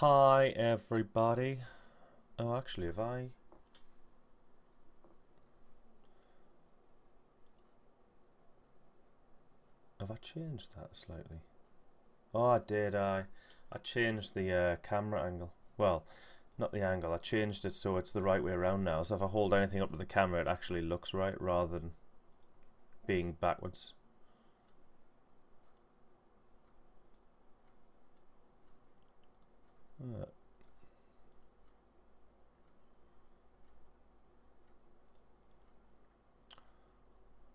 Hi, everybody. Oh, actually, have I... Have I changed that slightly? Oh, did I? I changed the uh, camera angle. Well, not the angle. I changed it so it's the right way around now. So if I hold anything up to the camera, it actually looks right rather than being backwards. Uh,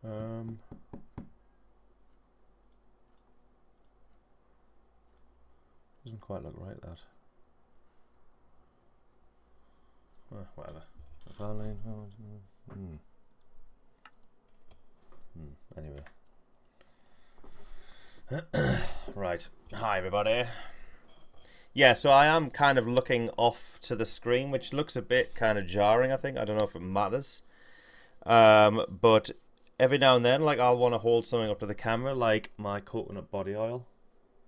um, doesn't quite look right that. Uh, whatever. Valane. Hmm. Hmm. Anyway. right. Hi, everybody. Yeah, so I am kind of looking off to the screen, which looks a bit kind of jarring, I think. I don't know if it matters. Um, but every now and then, like, I'll want to hold something up to the camera, like my coconut body oil.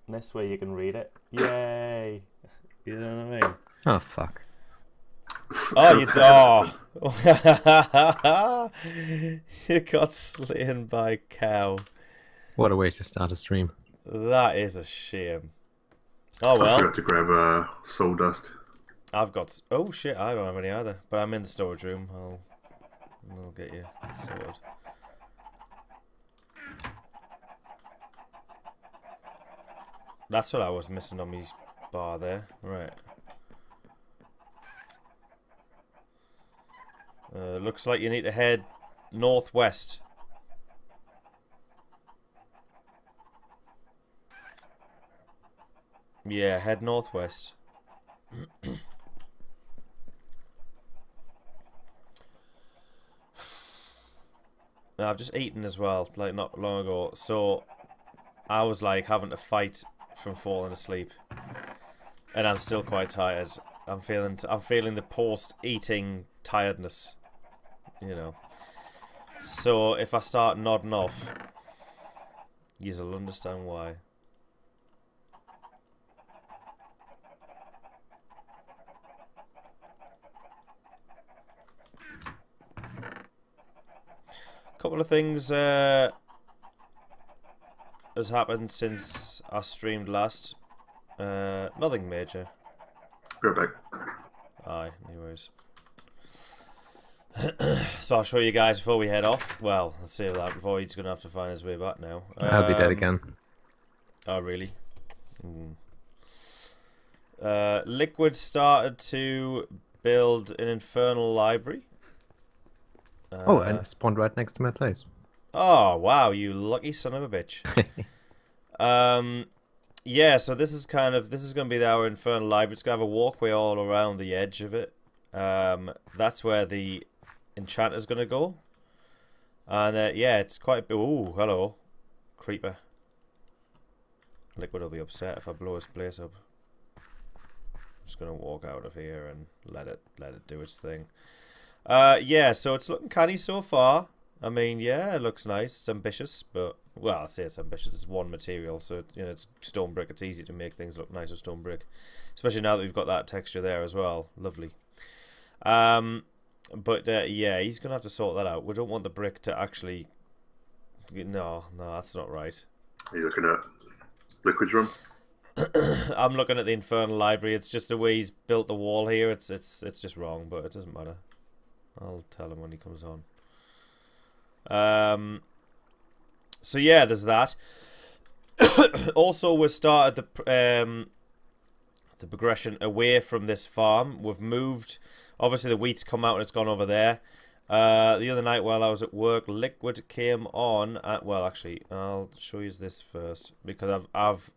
And this way you can read it. Yay! You know what I mean? Oh, fuck. Oh, you oh. you got slain by cow. What a way to start a stream. That is a shame. Oh I well. forgot to grab uh, soul dust. I've got. Oh shit! I don't have any either. But I'm in the storage room. I'll. I'll get you sorted. That's what I was missing on my bar there. Right. Uh, looks like you need to head northwest. Yeah, head northwest. Now, I've just eaten as well, like not long ago. So I was like having to fight from falling asleep, and I'm still quite tired. I'm feeling I'm feeling the post-eating tiredness, you know. So if I start nodding off, you'll understand why. Couple of things uh, has happened since I streamed last. Uh, nothing major. Go back. Aye, no worries. so I'll show you guys before we head off. Well, let's see that. Void's going to have to find his way back now. I'll be dead Um, again. Oh, really? Mm. Uh, Liquid started to build an infernal library. Uh, oh, and it spawned right next to my place. Oh wow, you lucky son of a bitch. um, yeah. So this is kind of this is going to be our infernal library. It's going to have a walkway all around the edge of it. Um, that's where the enchanter's going to go. And uh, yeah, it's quite. Ooh, hello, creeper. Liquid will be upset if I blow his place up. I'm just gonna walk out of here and let it let it do its thing. Uh, yeah, so it's looking canny so far. I mean, yeah, it looks nice. It's ambitious, but well, I say it's ambitious. It's one material, so you know it's stone brick. It's easy to make things look nice with stone brick, especially now that we've got that texture there as well. Lovely. Um, but uh, yeah, he's gonna have to sort that out. We don't want the brick to actually. No, no, that's not right. Are you looking at Liquid's room? I'm looking at the infernal library. It's just the way he's built the wall here. It's it's it's just wrong, but it doesn't matter. I'll tell him when he comes on. Um. So yeah, there's that. also, we started the um the progression away from this farm. We've moved. Obviously, the wheat's come out and it's gone over there. Uh, the other night while I was at work, Liquid came on. At, well, actually, I'll show you this first because I've I've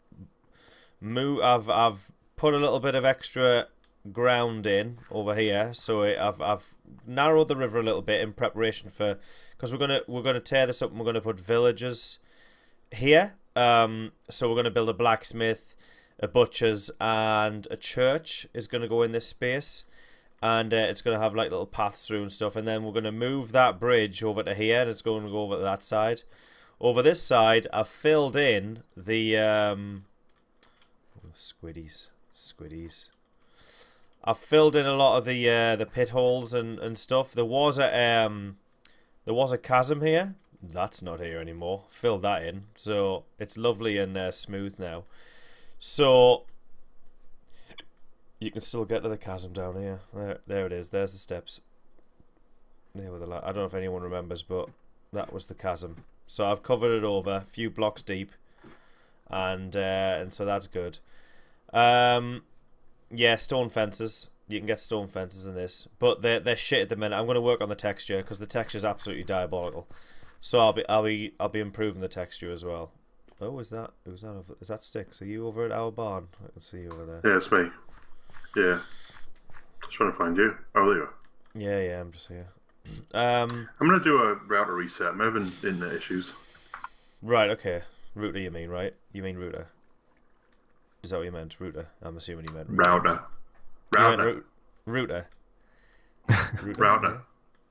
move I've I've put a little bit of extra ground in over here so it, I've I've narrowed the river a little bit in preparation for because we're gonna we're gonna tear this up and we're gonna put villages here um so we're gonna build a blacksmith a butcher's and a church is gonna go in this space and uh, it's gonna have like little paths through and stuff and then we're gonna move that bridge over to here and it's going to go over to that side over this side I've filled in the um Squiddies. Squiddies. I've filled in a lot of the uh, the pit holes and, and stuff. There was a um, there was a chasm here. That's not here anymore. Filled that in, so it's lovely and uh, smooth now. So you can still get to the chasm down here. There, there it is. There's the steps. There were the. I don't know if anyone remembers, but that was the chasm. So I've covered it over, a few blocks deep, and uh, and so that's good. Um, yeah, stone fences. You can get stone fences in this, but they're they're shit at the minute. I'm going to work on the texture because the texture is absolutely diabolical. So I'll be I'll be I'll be improving the texture as well. Oh, is that is that over, is that sticks? Are you over at our barn? I can see you over there. Yeah, it's me. Yeah. Just trying to find you. Oh, there you are. Yeah, yeah, I'm just here. Um, I'm going to do a router reset. I'm having internet issues. right, okay. Router, you mean right? You mean router? Is that what you meant? Router. I'm assuming you meant router. Router. You meant Router. router. Router. Router.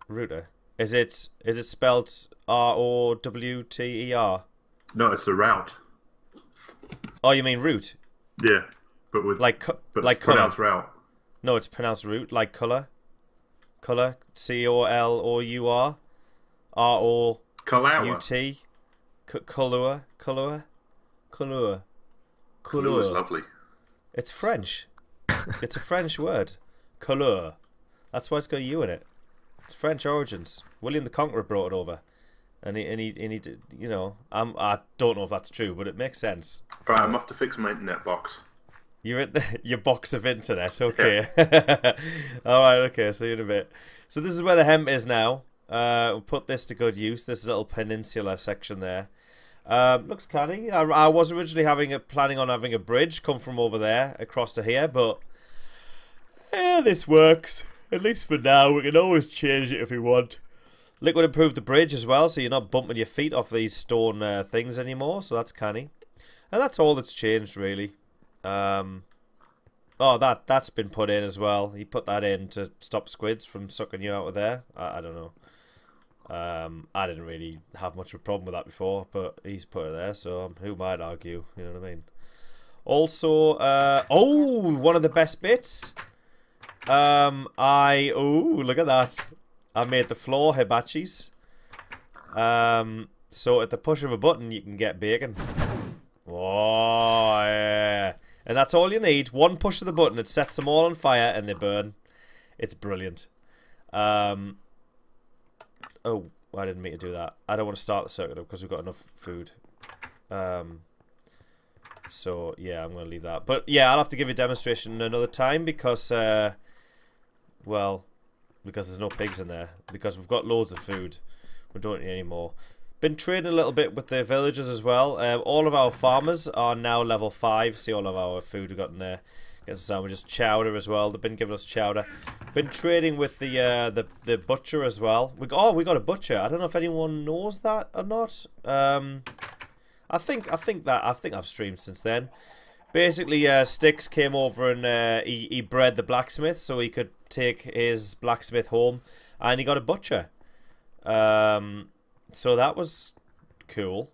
Router. Is it is it spelled R O W T E R? No, it's the route. Oh, you mean root? Yeah. But with Like co- but like color? pronounced route. No, it's pronounced root. Like color. Color. C O L O U R. R O U Kalawa. T. C- Color. Color. Color. Is lovely. It's French. it's a French word. Couleur. That's why it's got U in it. It's French origins. William the Conqueror brought it over. And he, and he, and he did, you know, I'm, I don't know if that's true, but it makes sense. Right, I'm off to fix my internet box. You're in your box of internet, okay. All right, okay, so you're in a bit. So this is where the hemp is now. Uh, we'll put this to good use, this little peninsula section there. Um, looks canny. I, I was originally having a, planning on having a bridge come from over there across to here, but yeah, this works. At least for now. We can always change it if we want. Liquid improved the bridge as well, so you're not bumping your feet off these stone uh, things anymore, so that's canny. And that's all that's changed, really. Um, oh, that, that's been put in as well. He put that in to stop squids from sucking you out of there. I, I don't know. Um, I didn't really have much of a problem with that before, but he's put it there, so who might argue? You know what I mean? Also, uh, oh, one of the best bits. Um, I oh look at that! I made the floor hibachis. Um, so at the push of a button, you can get bacon. Oh yeah, and that's all you need. One push of the button, it sets them all on fire, and they burn. It's brilliant. Um, oh, I didn't mean to do that. I don't want to start the circuit up because we've got enough food. Um, so yeah, I'm gonna leave that. But yeah, I'll have to give a demonstration another time because, uh, well, because there's no pigs in there. Because we've got loads of food. We don't need any more. Been trading a little bit with the villagers as well. Um, all of our farmers are now level five. See all of our food we've got in there. Get some sandwiches, chowder as well. They've been giving us chowder. Been trading with the uh, the the butcher as well. We got, oh, we got a butcher. I don't know if anyone knows that or not. Um, I think I think that I think I've streamed since then. Basically, uh, Sticks came over and uh, he he bred the blacksmith so he could take his blacksmith home, and he got a butcher. Um, so that was cool.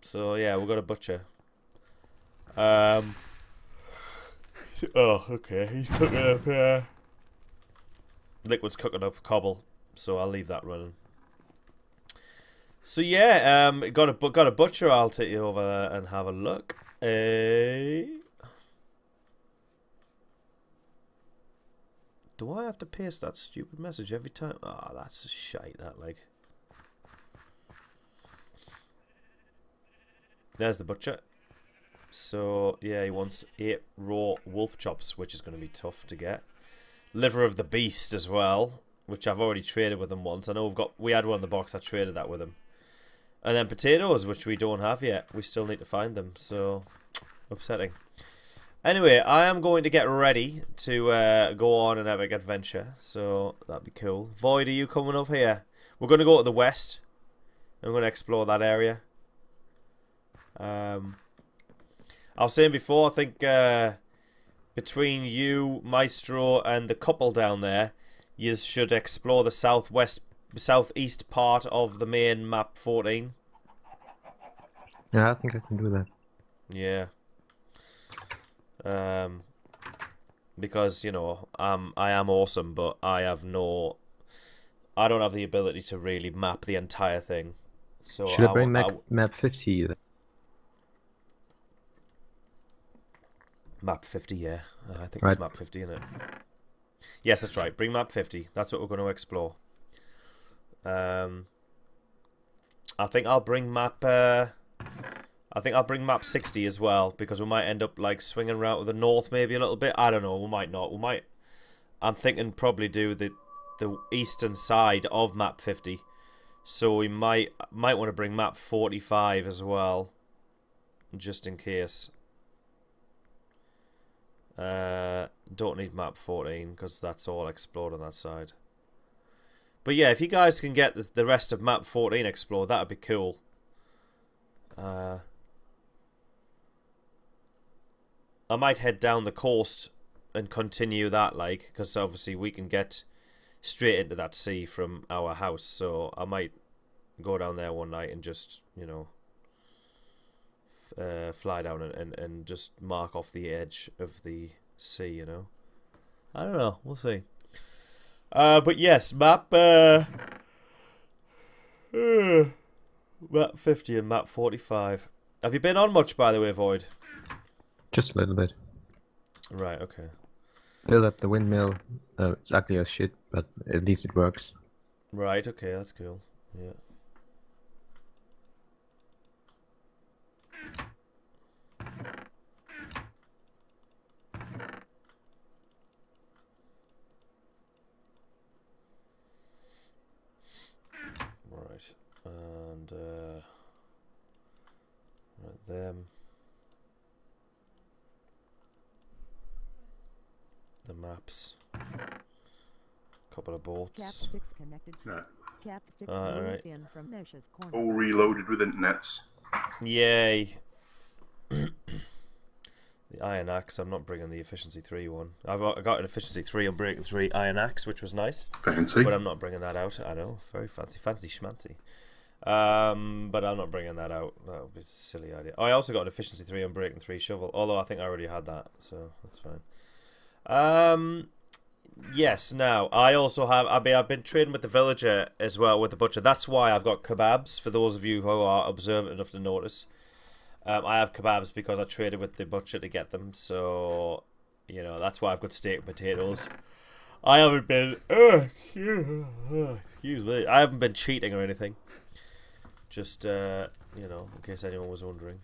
So yeah, we got a butcher. Um. Oh, okay. He's cooking up. Uh, Liquid's cooking up cobble, so I'll leave that running. So yeah, um, got a got a butcher. I'll take you over there and have a look. Uh, do I have to paste that stupid message every time? Ah, that's shite. That like. There's the butcher. So yeah, he wants eight raw wolf chops, which is going to be tough to get. Liver of the beast as well, which I've already traded with him once. I know we've got we had one in the box. I traded that with him. And then potatoes, which we don't have yet. We still need to find them. So upsetting. Anyway, I am going to get ready to uh, go on an epic adventure. So that'd be cool. Void, are you coming up here? We're going to go to the west. I'm going to explore that area. Um, I was saying before, I think uh, between you, Maestro, and the couple down there, you should explore the southwest, southeast part of the main map 14. Yeah, I think I can do that. Yeah. Um, because you know um I am awesome, but I have no, I don't have the ability to really map the entire thing. So Should I bring w- map, map 50? then? Map fifty? Yeah, Uh, I think Right. it's map fifty, isn't it? Yes, that's right. Bring map fifty. That's what we're going to explore. Um, I think I'll bring map. Uh, I think I'll bring map 60 as well because we might end up like swinging around to the north maybe a little bit. I don't know. We might not. We might. I'm thinking probably do the the eastern side of map 50. So we might might want to bring map 45 as well, just in case. Uh, don't need map 14 because that's all explored on that side. But yeah, if you guys can get the, the rest of map 14 explored, that would be cool. Uh, I might head down the coast and continue that, like, because obviously we can get straight into that sea from our house. So I might go down there one night and just, you know, uh, fly down and, and, and just mark off the edge of the sea, you know. I don't know. We'll see. Uh, but yes, map. Uh, uh, map 50 and map 45. Have you been on much, by the way, Void? Just a little bit. Right, okay. Build up the windmill. Uh, it's ugly as shit, but at least it works. Right, okay, that's cool. Yeah. Right, and uh, right them. The maps. Couple of boats. Capsticks connected. Yeah. Capsticks loaded alright. in from Nesha's corner. All reloaded with internets. Yay. the Iron Axe, I'm not bringing the Efficiency 3 one. I've got, an Efficiency 3 Unbreaking 3 Iron Axe, which was nice. Fancy. But I'm not bringing that out. I know, very fancy, fancy schmancy. Um, but I'm not bringing that out. That would be a silly idea. Oh, I also got an Efficiency 3 Unbreaking 3 Shovel, although I think I already had that, so that's fine. Um, yes, now, I also have, I mean, I've been trading with the villager as well, with the butcher. That's why I've got kebabs, for those of you who are observant enough to notice. Um, I have kebabs because I traded with the butcher to get them, so, you know, that's why I've got steak and potatoes. I haven't been, uh, excuse me, I haven't been cheating or anything. Just, uh, you know, in case anyone was wondering.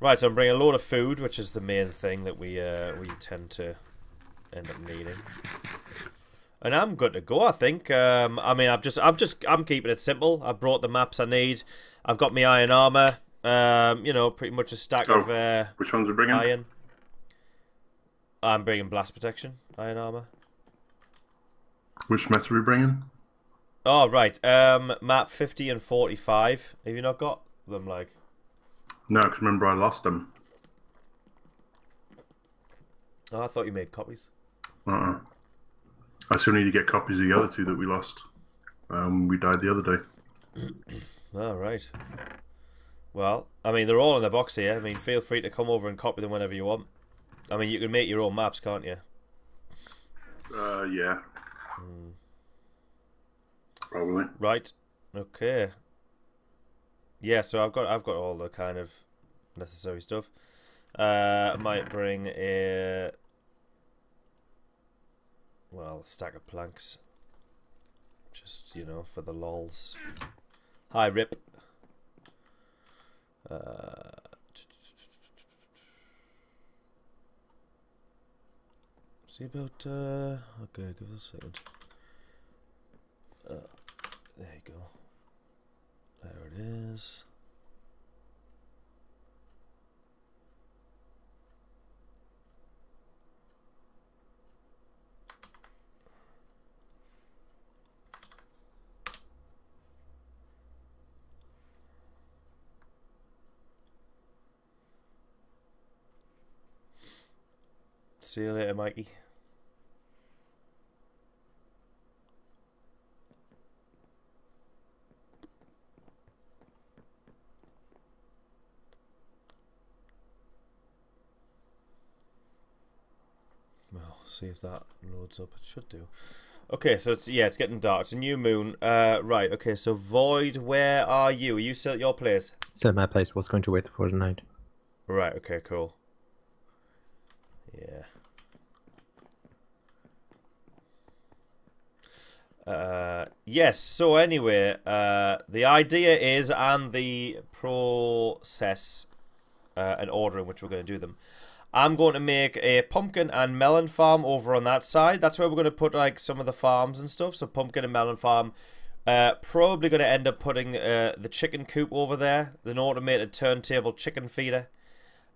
Right, so I'm bringing a load of food, which is the main thing that we uh, we tend to end up needing. And I'm good to go, I think. Um, I mean, I've just, I've just, I'm keeping it simple. I've brought the maps I need. I've got my iron armor. Um, you know, pretty much a stack Oh. of uh, Which ones are bringing? iron. I'm bringing blast protection, iron armor. Which mess are we bringing? Oh right, um, map fifty and forty-five. Have you not got them? Like, No, because remember I lost them. oh, I thought you made copies. Uh-uh. I still need to get copies of the other two that we lost. Um, we died the other day. All right. Well, I mean, they're all in the box here. I mean, feel free to come over and copy them whenever you want. I mean, you can make your own maps, can't you? Uh, yeah. Probably. Right. Okay. Yeah, so I've got I've got all the kind of necessary stuff. Uh, might bring a well stack of planks. Just you know for the lols. Hi, Rip. Uh, see about uh. Okay, give us a second. Uh, there you go. There it is. See you later, Mikey. See if that loads up. It should do. Okay, so it's yeah, it's getting dark. It's a new moon. Uh, right. Okay, so Void, where are you? Are you still at your place? Still, my place was going to wait for the night. Right. Okay. Cool. Yeah. Uh, yes. So anyway, uh, the idea is, and the process, uh, and order in which we're going to do them. I'm going to make a pumpkin and melon farm over on that side. That's where we're going to put like some of the farms and stuff. So pumpkin and melon farm. Uh, probably going to end up putting uh, the chicken coop over there, an automated turntable chicken feeder.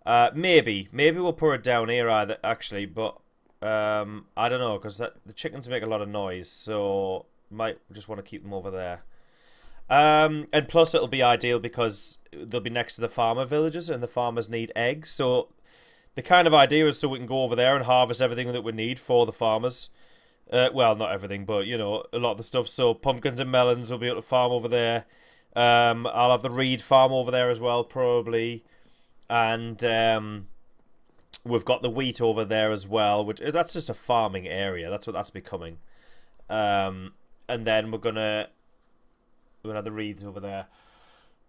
Uh, maybe, maybe we'll put it down here either actually, but um, I don't know because the chickens make a lot of noise, so might just want to keep them over there. Um, and plus, it'll be ideal because they'll be next to the farmer villages, and the farmers need eggs. So the kind of idea is so we can go over there and harvest everything that we need for the farmers. Uh, well, not everything, but you know, a lot of the stuff. So pumpkins and melons will be able to farm over there. Um, I'll have the reed farm over there as well, probably, and um, we've got the wheat over there as well. Which that's just a farming area. That's what that's becoming. Um, and then we're gonna we're gonna have the reeds over there.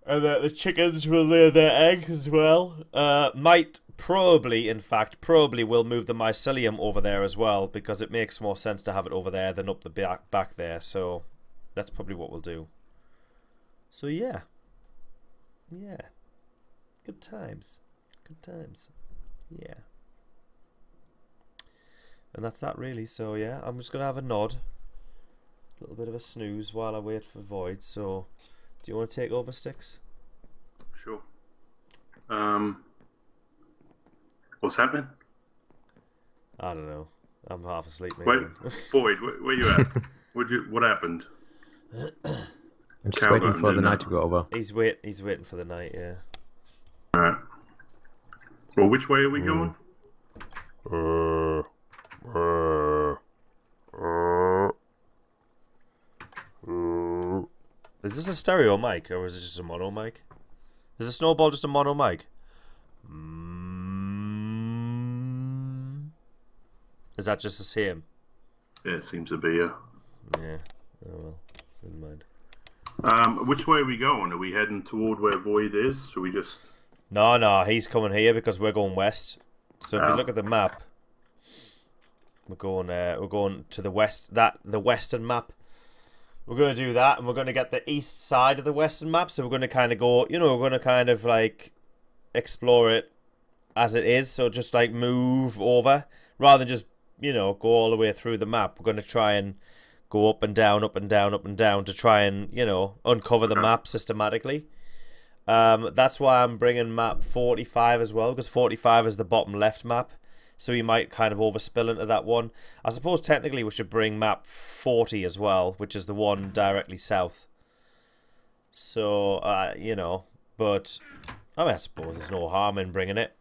And the, the chickens will lay their eggs as well. Uh, might probably, in fact, probably will move the mycelium over there as well because it makes more sense to have it over there than up the back back there. So that's probably what we'll do. So yeah, yeah, good times, good times, yeah. And that's that really. So yeah, I'm just gonna have a nod, a little bit of a snooze while I wait for Void. So. Do you want to take over, Sticks? Sure. Um, what's happening? I don't know. I'm half asleep. Maybe. Wait, Void, where, where you at? what you? What happened? I'm just waiting for the night to go over. He's wait. He's waiting for the night. Yeah. All right. Well, which way are we mm. going? Uh, uh, uh, is this a stereo mic or is it just a mono mic? Is the snowball just a mono mic? Is that just the same? Yeah, it seems to be, yeah. Yeah. Oh well. Never mind. Um, which way are we going? Are we heading toward where Void is? Should we just No no, he's coming here because we're going west. So if oh. you look at the map we're going uh, we're going to the west that the western map we're going to do that and we're going to get the east side of the western map so we're going to kind of go you know we're going to kind of like explore it as it is so just like move over rather than just you know go all the way through the map we're going to try and go up and down up and down up and down to try and you know uncover the map systematically um, that's why I'm bringing map 45 as well because 45 is the bottom left map so we might kind of overspill into that one. I suppose technically we should bring map 40 as well, which is the one directly south. So, uh, you know, but I mean, I suppose there's no harm in bringing it.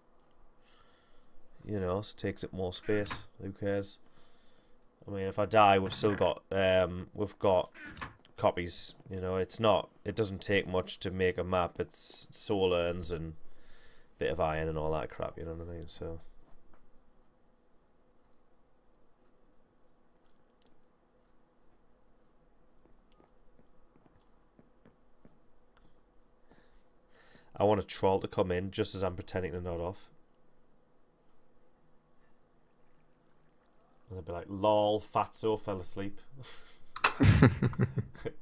You know, it takes up more space. Who cares? I mean, if I die, we've still got um, we've got copies. You know, it's not. It doesn't take much to make a map. It's soul urns and a bit of iron and all that crap. You know what I mean? So. I want a troll to come in just as I'm pretending to nod off. And they'll be like, lol, Fatso fell asleep.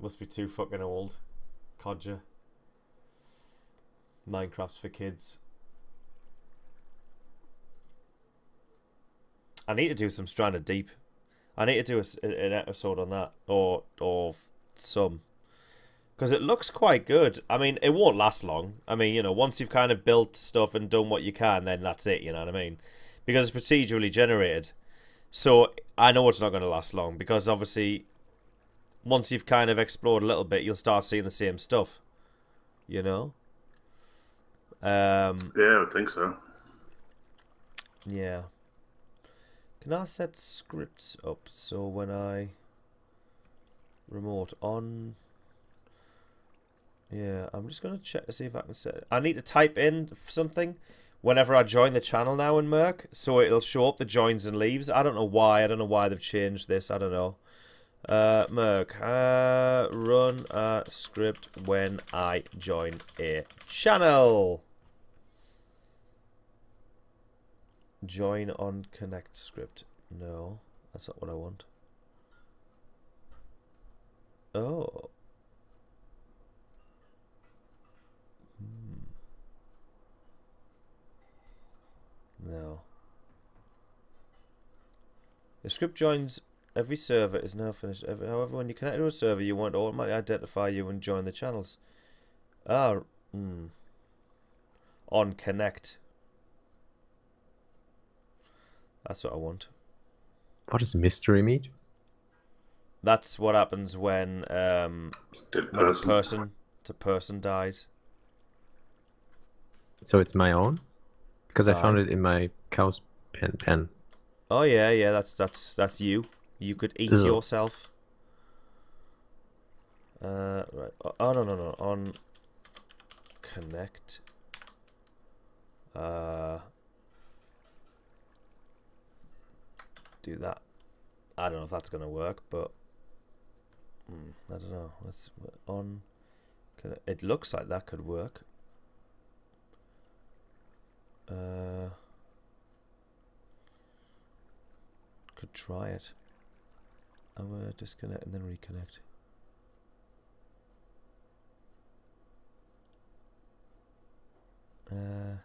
Must be too fucking old. Codger. Minecraft's for kids. I need to do some Stranded Deep. I need to do a, an episode on that. Or, or some because it looks quite good. I mean, it won't last long. I mean, you know, once you've kind of built stuff and done what you can, then that's it. You know what I mean? Because it's procedurally generated, so I know it's not going to last long. Because obviously, once you've kind of explored a little bit, you'll start seeing the same stuff. You know. Um, yeah, I think so. Yeah. Can I set scripts up so when I remote on yeah, I'm just going to check to see if I can set... I need to type in something whenever I join the channel now in mIRC, so it'll show up the joins and leaves. I don't know why. I don't know why they've changed this. I don't know. Uh, mIRC, uh, run a script when I join a channel. Join on connect script. No, that's not what I want. Oh. No. The script joins every server is now finished. However, when you connect to a server, you want to automatically identify you and join the channels. Ah, hmm. On connect. That's what I want. What does mystery meat? That's what happens when um Dead a person. person to person dies. So it's my own? Because I found Aye. it in my cow's pen. pen. Oh yeah, yeah, that's that's that's you. You could eat yourself. Uh right. Oh, oh no no no on connect. Uh do that. I don't know if that's gonna work, but hmm, I don't know. Let's on. It looks like that could work. Uh, could try it. I'm gonna disconnect and then reconnect. Uh,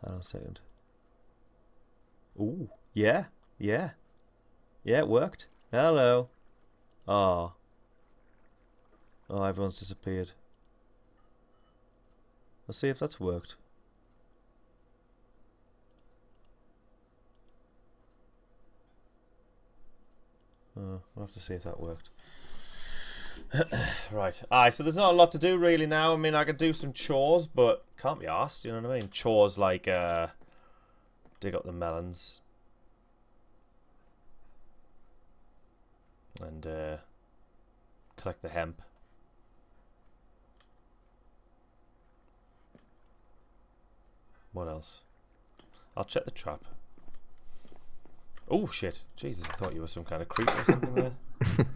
hold on a second. Ooh, yeah, yeah, yeah, it worked. Hello. Oh. Oh, everyone's disappeared. Let's see if that's worked. Uh, we'll have to see if that worked. right. Aye, so there's not a lot to do really now. I mean, I could do some chores, but can't be asked, you know what I mean? Chores like uh, dig up the melons. And uh, collect the hemp. What else? I'll check the trap. Oh shit! Jesus, I thought you were some kind of creep or something there.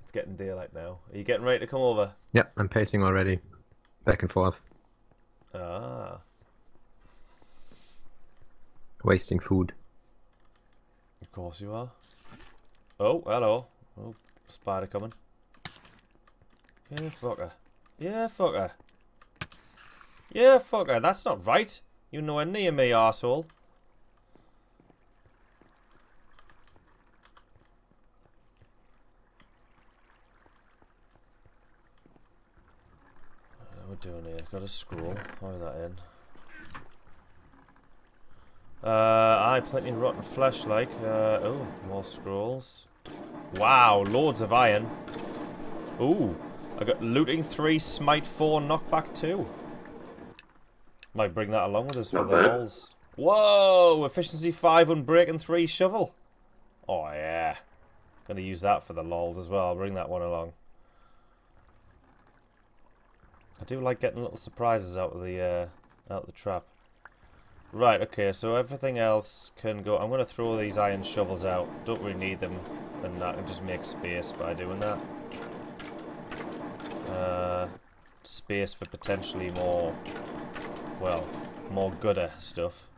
it's getting daylight now. Are you getting ready to come over? Yep, I'm pacing already. Back and forth. Ah, Wasting food. of course you are. Oh, hello. Oh, spider coming. Yeah, fucker. Yeah, fucker. Yeah, fucker. That's not right. You know nowhere near me, arsehole. What are we doing here? Got a scroll. How that in? Uh, I plenty rotten flesh, like. Uh, oh, more scrolls. Wow, loads of iron. Ooh, I got looting three, smite four, knockback two. Might bring that along with us for Not the bad. walls. Whoa, efficiency five, unbreaking three, shovel. Oh yeah, gonna use that for the lols as well. I'll bring that one along. I do like getting little surprises out of the uh, out of the trap. Right, okay, so everything else can go. I'm going to throw these iron shovels out. Don't really need them, and that can just make space by doing that. Uh, space for potentially more, well, more gooder stuff.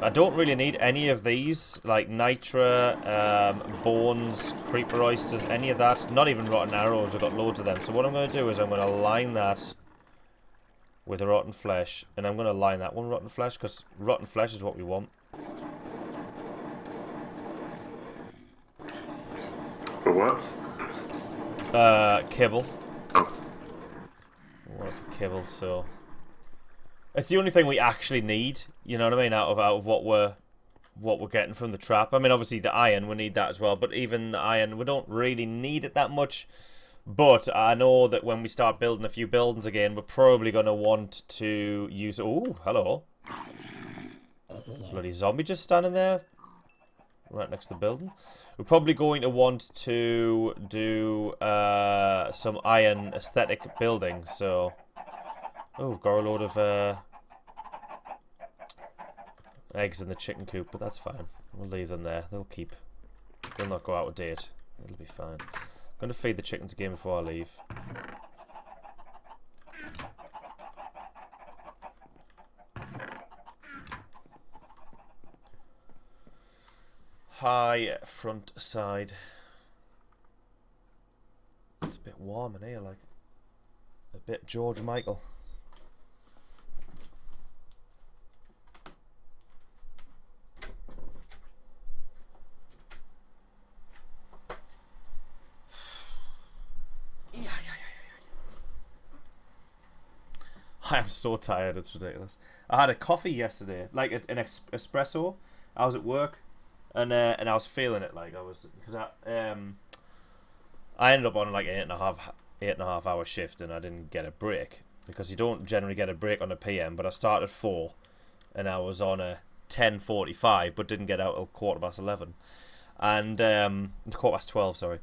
I don't really need any of these, like nitre, um, bones, creeper oysters, any of that. Not even rotten arrows, I've got loads of them. So what I'm going to do is I'm going to line that with a rotten flesh, and I'm going to line that one rotten flesh, because rotten flesh is what we want. For what? Uh, kibble. For kibble, so... It's the only thing we actually need, you know what I mean, out of out of what we're what we're getting from the trap. I mean, obviously the iron, we need that as well, but even the iron, we don't really need it that much. But I know that when we start building a few buildings again, we're probably going to want to use... Oh, hello. Bloody zombie just standing there. Right next to the building. We're probably going to want to do uh, some iron aesthetic building. So, oh, got a load of uh, eggs in the chicken coop, but that's fine. We'll leave them there. They'll keep. They'll not go out of date. It'll be fine. I'm gonna feed the chickens again before I leave. High front side. It's a bit warm in here, like a bit George Michael. I am so tired. It's ridiculous. I had a coffee yesterday, like an espresso. I was at work, and uh, and I was feeling it. Like I was because I um I ended up on like eight and a half eight and a half hour shift, and I didn't get a break because you don't generally get a break on a PM. But I started at four, and I was on a ten forty five, but didn't get out till quarter past eleven, and um quarter past twelve. Sorry,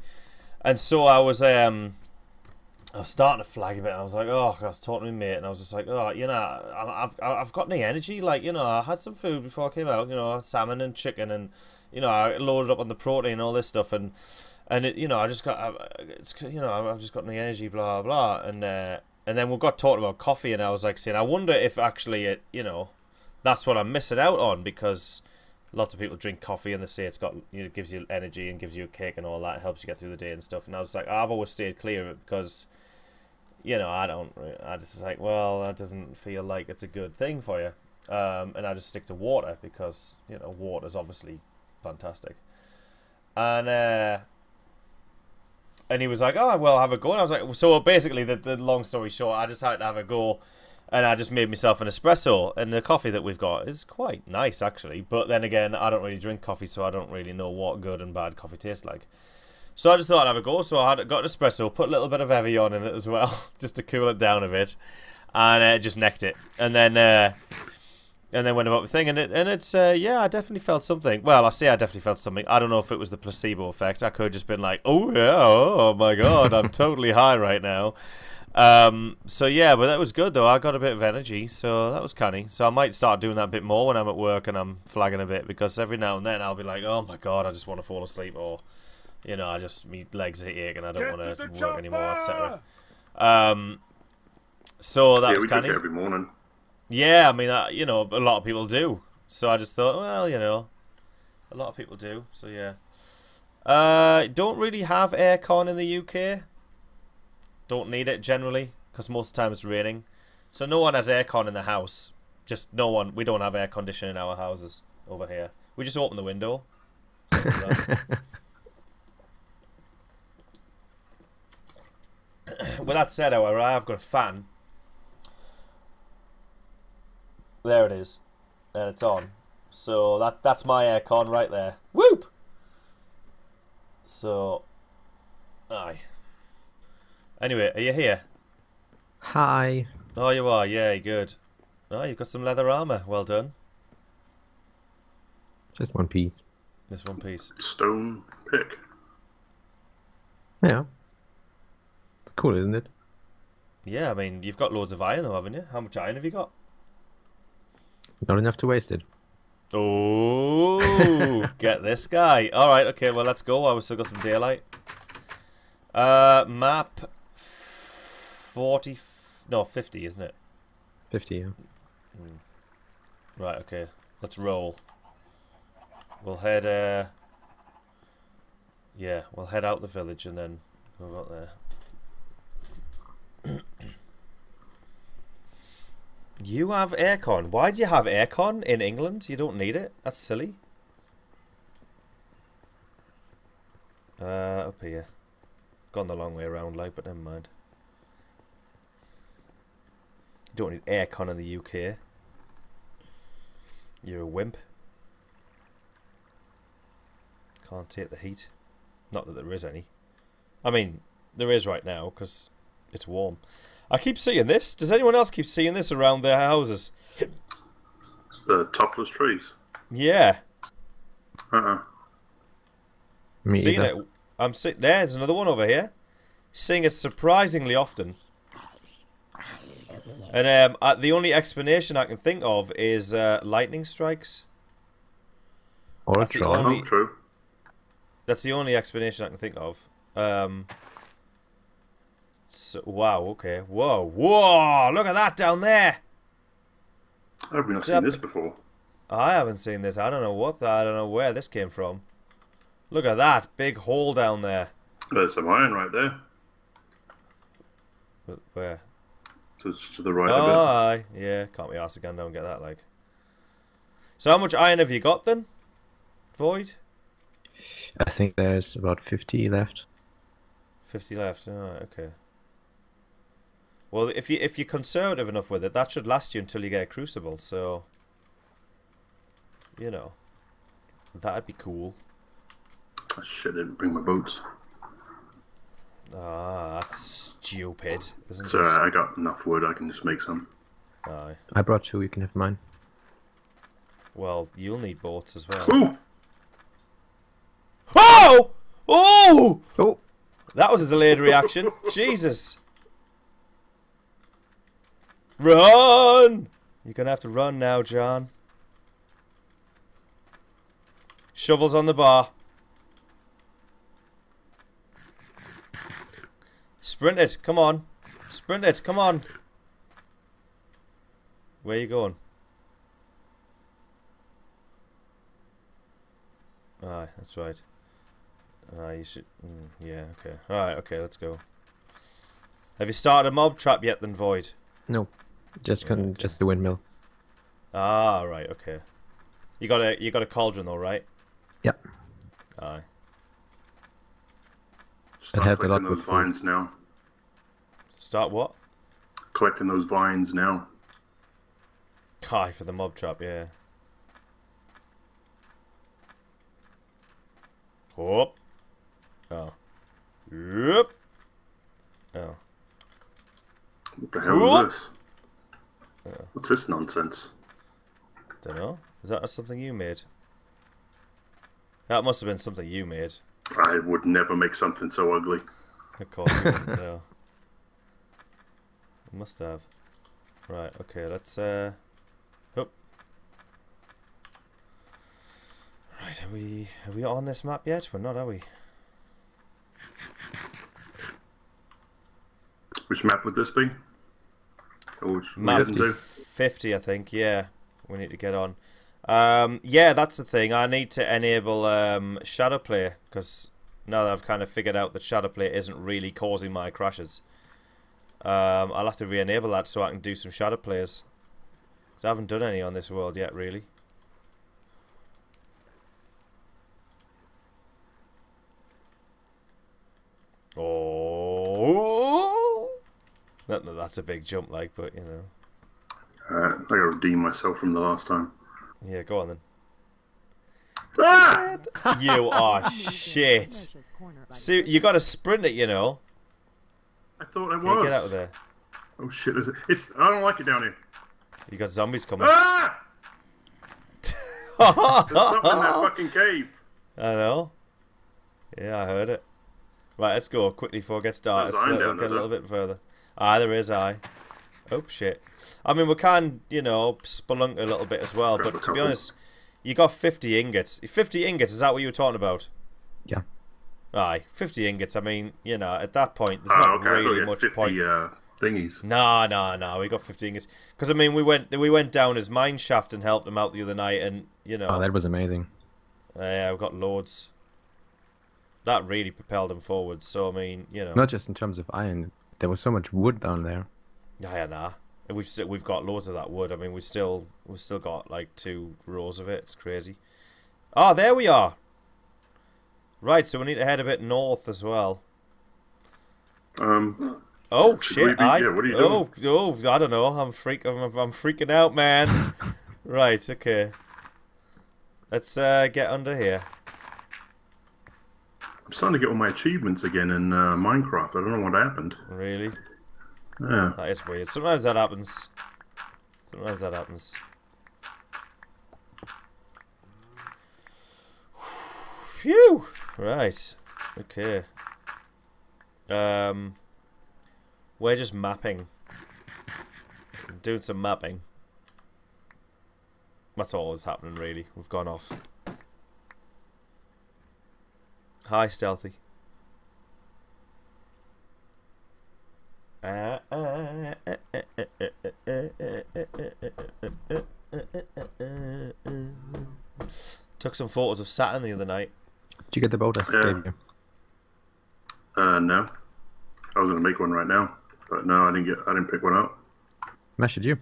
and so I was um I was starting to flag a bit. I was like, oh, I was talking to my mate, and I was just like, oh, you know, I've I've got any energy. Like, you know, I had some food before I came out. You know, salmon and chicken, and you know, I loaded up on the protein and all this stuff, and and it, you know, I just got, I, it's you know, I've just got any energy, blah blah, and uh, and then we got talking about coffee, and I was like saying, I wonder if actually it, you know, that's what I'm missing out on because lots of people drink coffee and they say it's got you know, it gives you energy and gives you a kick and all that, helps you get through the day and stuff. And I was like, I've always stayed clear of it because you know, I don't. I just like, well, that doesn't feel like it's a good thing for you. Um, and I just stick to water because you know, water's obviously fantastic. And uh, and he was like, oh, well, have a go. And I was like, so basically, the the long story short, I just had to have a go. And I just made myself an espresso, and the coffee that we've got is quite nice, actually. But then again, I don't really drink coffee, so I don't really know what good and bad coffee tastes like. So I just thought I'd have a go. So I had got an espresso, put a little bit of Evian in it as well, just to cool it down a bit, and uh, just necked it. And then uh, and then went about the thing, and it and it's uh, yeah, I definitely felt something. Well, I say I definitely felt something. I don't know if it was the placebo effect. I could have just been like, oh yeah, oh my god, I'm totally high right now. Um, so yeah, but that was good though. I got a bit of energy, so that was canny. So I might start doing that a bit more when I'm at work and I'm flagging a bit because every now and then I'll be like, oh my god, I just want to fall asleep or you know, I just my legs are aching, I don't want to work anymore, etc. Um, so that yeah, was we drink canny. it every morning. Yeah, I mean, you know, a lot of people do. So I just thought, well, you know, a lot of people do. So yeah. Uh, don't really have aircon in the UK. Don't need it generally because most of the time it's raining. So no one has aircon in the house. Just no one. We don't have air conditioning in our houses over here. We just open the window. With that said, however, I have got a fan. There it is, and it's on. So that that's my aircon right there. Whoop. So, aye. Anyway, are you here? Hi. Oh, you are. Yeah, good. Oh, you've got some leather armor. Well done. Just one piece. This one piece. Stone pick. Yeah. It's cool, isn't it? Yeah, I mean, you've got loads of iron, though, haven't you? How much iron have you got? Not enough to waste it. Oh, get this guy. All right, okay, well, let's go while we've still got some daylight. Uh, map 40, no, 50, isn't it? 50, yeah. Right, okay. Let's roll. We'll head, uh... Yeah, we'll head out the village and then go about there. you have aircon. Why do you have aircon in England? You don't need it. That's silly. Uh, up here. Gone the long way around, like, but never mind. You don't need aircon in the UK. You're a wimp. Can't take the heat. Not that there is any. I mean, there is right now because it's warm. I keep seeing this. Does anyone else keep seeing this around their houses? The topless trees. Yeah, Uh-uh. Me seeing either. it. I'm sitting there. There's another one over here. seeing it surprisingly often. And um, uh, the only explanation I can think of is uh, lightning strikes. Or That's a the only- Oh, true. That's the only explanation I can think of. Um, so, wow, okay. Whoa, whoa, look at that down there. I've not Yep. seen this before. I haven't seen this. I don't know what the, I don't know where this came from. Look at that big hole down there. There's some iron right there. Wh- Where? To, to the right Oh, of aye. yeah. Can't be asked again. Don't get that. Like. So how much iron have you got then? Void. I think there's about 50 left. Fifty left. Oh, okay. Well, if you if you're conservative enough with it, that should last you until you get a crucible. So. You know. That'd be cool. Shit, I didn't bring my boots. Ah, that's stupid, isn't So it? I got enough wood, I can just make some. Aye. I brought two, you can have mine. Well, you'll need boats as well. Ooh! Oh! Oh! Oh! That was a delayed reaction. Jesus. Run! You're gonna have to run now, John. Shovels on the bar. Sprint it, come on. Sprint it, come on. Where are you going? Aye, that's right. Ah, you should. Mm, yeah, okay. Alright, okay, let's go. Have you started a mob trap yet, then, Void? No, just con- just the windmill. Ah, right, okay. You got a you got a cauldron though, right? Yep. Aye. Start helped a lot collecting with those food. vines now. Start what? Collecting those vines now. Kai for the mob trap, yeah. Whoop. Oh. Yep. Oh. What the hell Whoop. is this? What's this nonsense? Don't know. Is that something you made? That must have been something you made. I would never make something so ugly. Of course you wouldn't, no. Must have. Right, okay, let's uh oh. Right, are we are we on this map yet? We're not, are we? Which map would this be? Or which we Map didn't do? 50, I think, yeah. We need to get on. Um, yeah, that's the thing. I need to enable um, ShadowPlay because now that I've kind of figured out that ShadowPlay isn't really causing my crashes, um, I'll have to re-enable that so I can do some ShadowPlays. Because I haven't done any on this world yet, really. Oh, that, that's a big jump, like, but you know. Uh, I gotta redeem myself from the last time. Yeah, go on then. Ah! You are shit. See, you got to sprint it, you know. I thought I Yeah, was. get out of there. Oh shit! Is it? It's. I don't like it down here. You got zombies coming. Ah! There's something in that fucking cave. I know. Yeah, I heard it. Right, let's go quickly before it gets dark. Let's get a little bit further. Ah, there is I. Oh shit. I mean, we can, you know, spelunk a little bit as well. But to be honest, you got 50 ingots. 50 ingots. Is that what you were talking about? Yeah. Aye, 50 ingots. I mean, you know, at that point, there's Oh, not okay. I thought you really much 50 point. uh, thingies. No, no, no. We got 15 ingots. Because I mean, we went we went down his mine shaft and helped him out the other night, and you know, Oh, that was amazing. uh, yeah, we got loads. That really propelled him forward. So I mean, you know, Not just in terms of iron. There was so much wood down there. yeah, yeah, nah. We've s- we've got loads of that wood. I mean, we still we've still got like two rows of it. It's crazy. Oh, there we are. Right, so we need to head a bit north as well. Um, Oh shit! be- I yeah, what are you oh oh I don't know. I'm freak. I'm, I'm freaking out, man. right. Okay. Let's uh, get under here. I'm starting to get all my achievements again in uh, Minecraft. I don't know what happened. Really, Yeah. that is weird. Sometimes that happens. Sometimes that happens. Phew. Right. Okay. Um, we're just mapping. Doing some mapping. That's all that's happening, really. We've gone off. Hi, Stealthy. Took some photos of Saturn the other night. Did you get the boat? I Yeah. gave? Uh, no. I was gonna make one right now, but no, I didn't get. I didn't pick one up. Mesh, did you?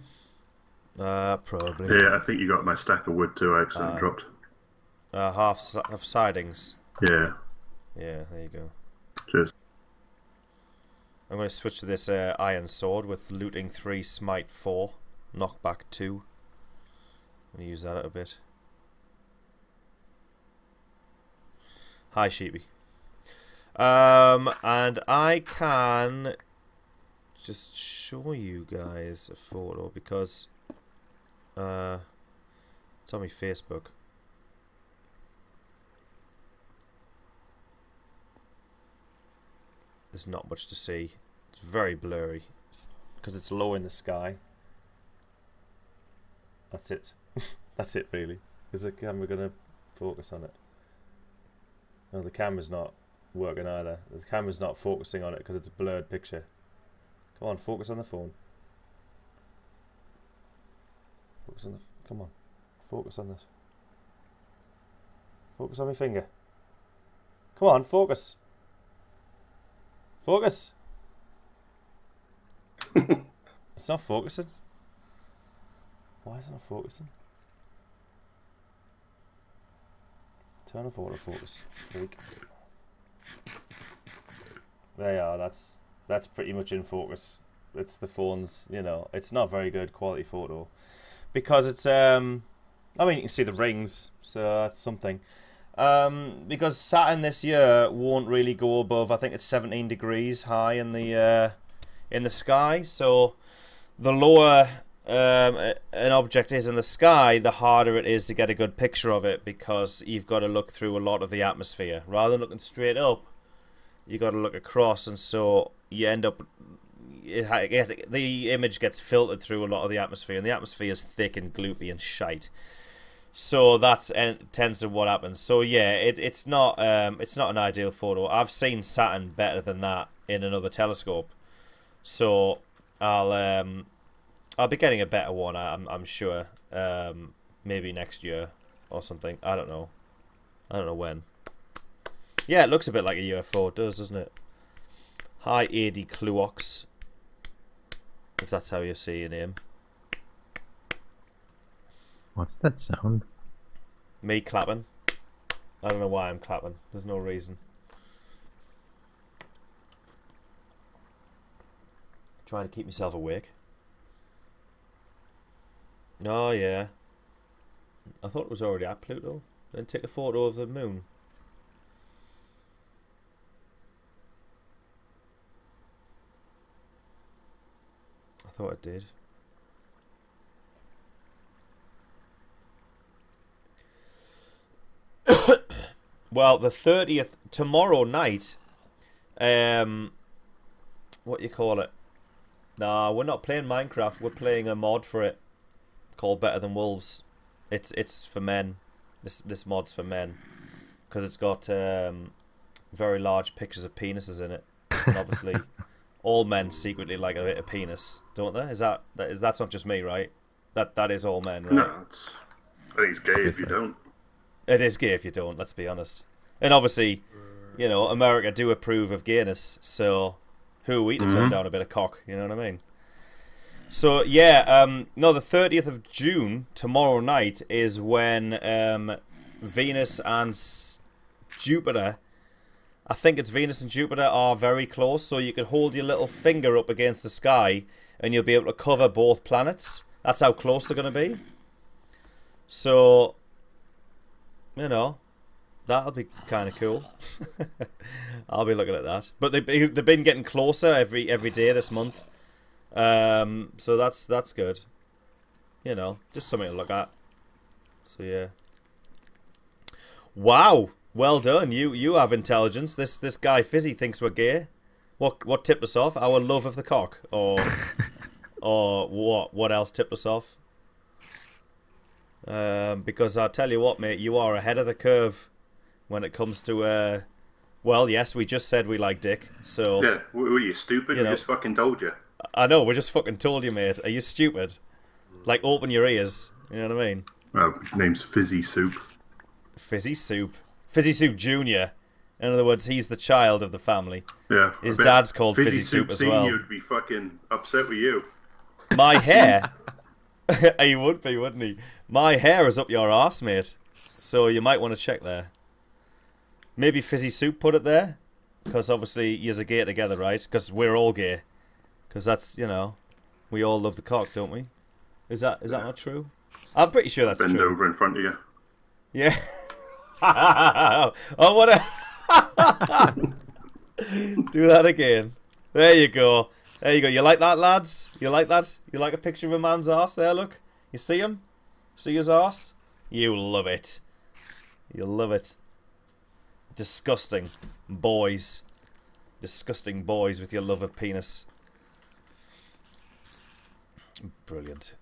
Uh, probably. Yeah, I think you got my stack of wood too. I accidentally Uh, dropped. Uh, half, si- half sidings. Yeah. Yeah, there you go. Cheers. I'm going to switch to this uh, iron sword with looting 3, smite 4, knockback 2. I'm going to use that a bit. Hi, Sheepy. Um, and I can just show you guys a photo because uh, it's on my Facebook. There's not much to see. It's very blurry because it's low in the sky. That's it. That's it, really. Is the camera going to focus on it? No, the camera's not working either. The camera's not focusing on it because it's a blurred picture. Come on, focus on the phone. Focus on the. Come on, focus on this. Focus on my finger. Come on, focus. Focus. it's not focusing. Why is it not focusing? Turn off autofocus. Freak. There you are. That's that's pretty much in focus. It's the phone's. You know, it's not very good quality photo because it's um. I mean, you can see the rings, so that's something. Um, because Saturn this year won't really go above. I think it's 17 degrees high in the uh, in the sky. So the lower um, an object is in the sky, the harder it is to get a good picture of it because you've got to look through a lot of the atmosphere rather than looking straight up. You got to look across, and so you end up. It, the image gets filtered through a lot of the atmosphere, and the atmosphere is thick and gloopy and shite. So that's en- tends to what happens. So yeah, it, it's not um, it's not an ideal photo. I've seen Saturn better than that in another telescope. So I'll um, I'll be getting a better one. I'm I'm sure. Um, maybe next year or something. I don't know. I don't know when. Yeah, it looks a bit like a UFO. It does, doesn't it? Hi, AD Cluox. If that's how you say your name. What's that sound? Me clapping. I don't know why I'm clapping. There's no reason. Trying to keep myself awake. Oh yeah. I thought it was already at Pluto. Then take a photo of the moon. I thought it did. Well, the thirtieth tomorrow night. Um, what you call it? Nah, we're not playing Minecraft. We're playing a mod for it called Better Than Wolves. It's it's for men. This this mod's for men because it's got um, very large pictures of penises in it. And obviously, all men secretly like a bit of penis, don't they? Is that that is that's not just me, right? That that is all men, right? No, it's. I think it's gay if you don't. It is gay if you don't. Let's be honest. And obviously, you know, America do approve of gayness, so who are we to turn Mhm. down a bit of cock? You know what I mean? So yeah, um, no, the thirtieth of June, tomorrow night, is when um, Venus and Jupiter. I think it's Venus and Jupiter are very close, so you could hold your little finger up against the sky, and you'll be able to cover both planets. That's how close they're going to be. So, you know, that'll be kind of cool. I'll be looking at that. But they they've been getting closer every every day this month. Um, so that's that's good. You know, just something to look at. So yeah. Wow, well done. You you have intelligence. This this guy Fizzy thinks we're gay. What what tipped us off? Our love of the cock, or or what? What else tipped us off? Um, because I'll tell you what, mate, you are ahead of the curve when it comes to. Uh, well, yes, we just said we like dick, so Yeah, were you stupid? You we just fucking told you. I know we just fucking told you, mate. Are you stupid? Like, open your ears. You know what I mean? Well, name's Fizzy Soup. Fizzy Soup, Fizzy Soup Junior. In other words, he's the child of the family. Yeah. His dad's called Fizzy Fizzy Soup as well. Senior would be fucking upset with you. My hair. he would be, wouldn't he? My hair is up your arse, mate. So you might want to check there. Maybe Fizzy Soup put it there, because obviously you're gay together, right? Because we're all gay. Because that's you know, we all love the cock, don't we? Is that is that not true? I'm pretty sure that's Bend true. over in front of you. Yeah. oh, what a. Do that again. There you go. There you go. You like that, lads? You like that? You like a picture of a man's ass there? Look. You see him? See his ass? You love it. You love it. Disgusting. Boys. Disgusting boys with your love of penis. Brilliant.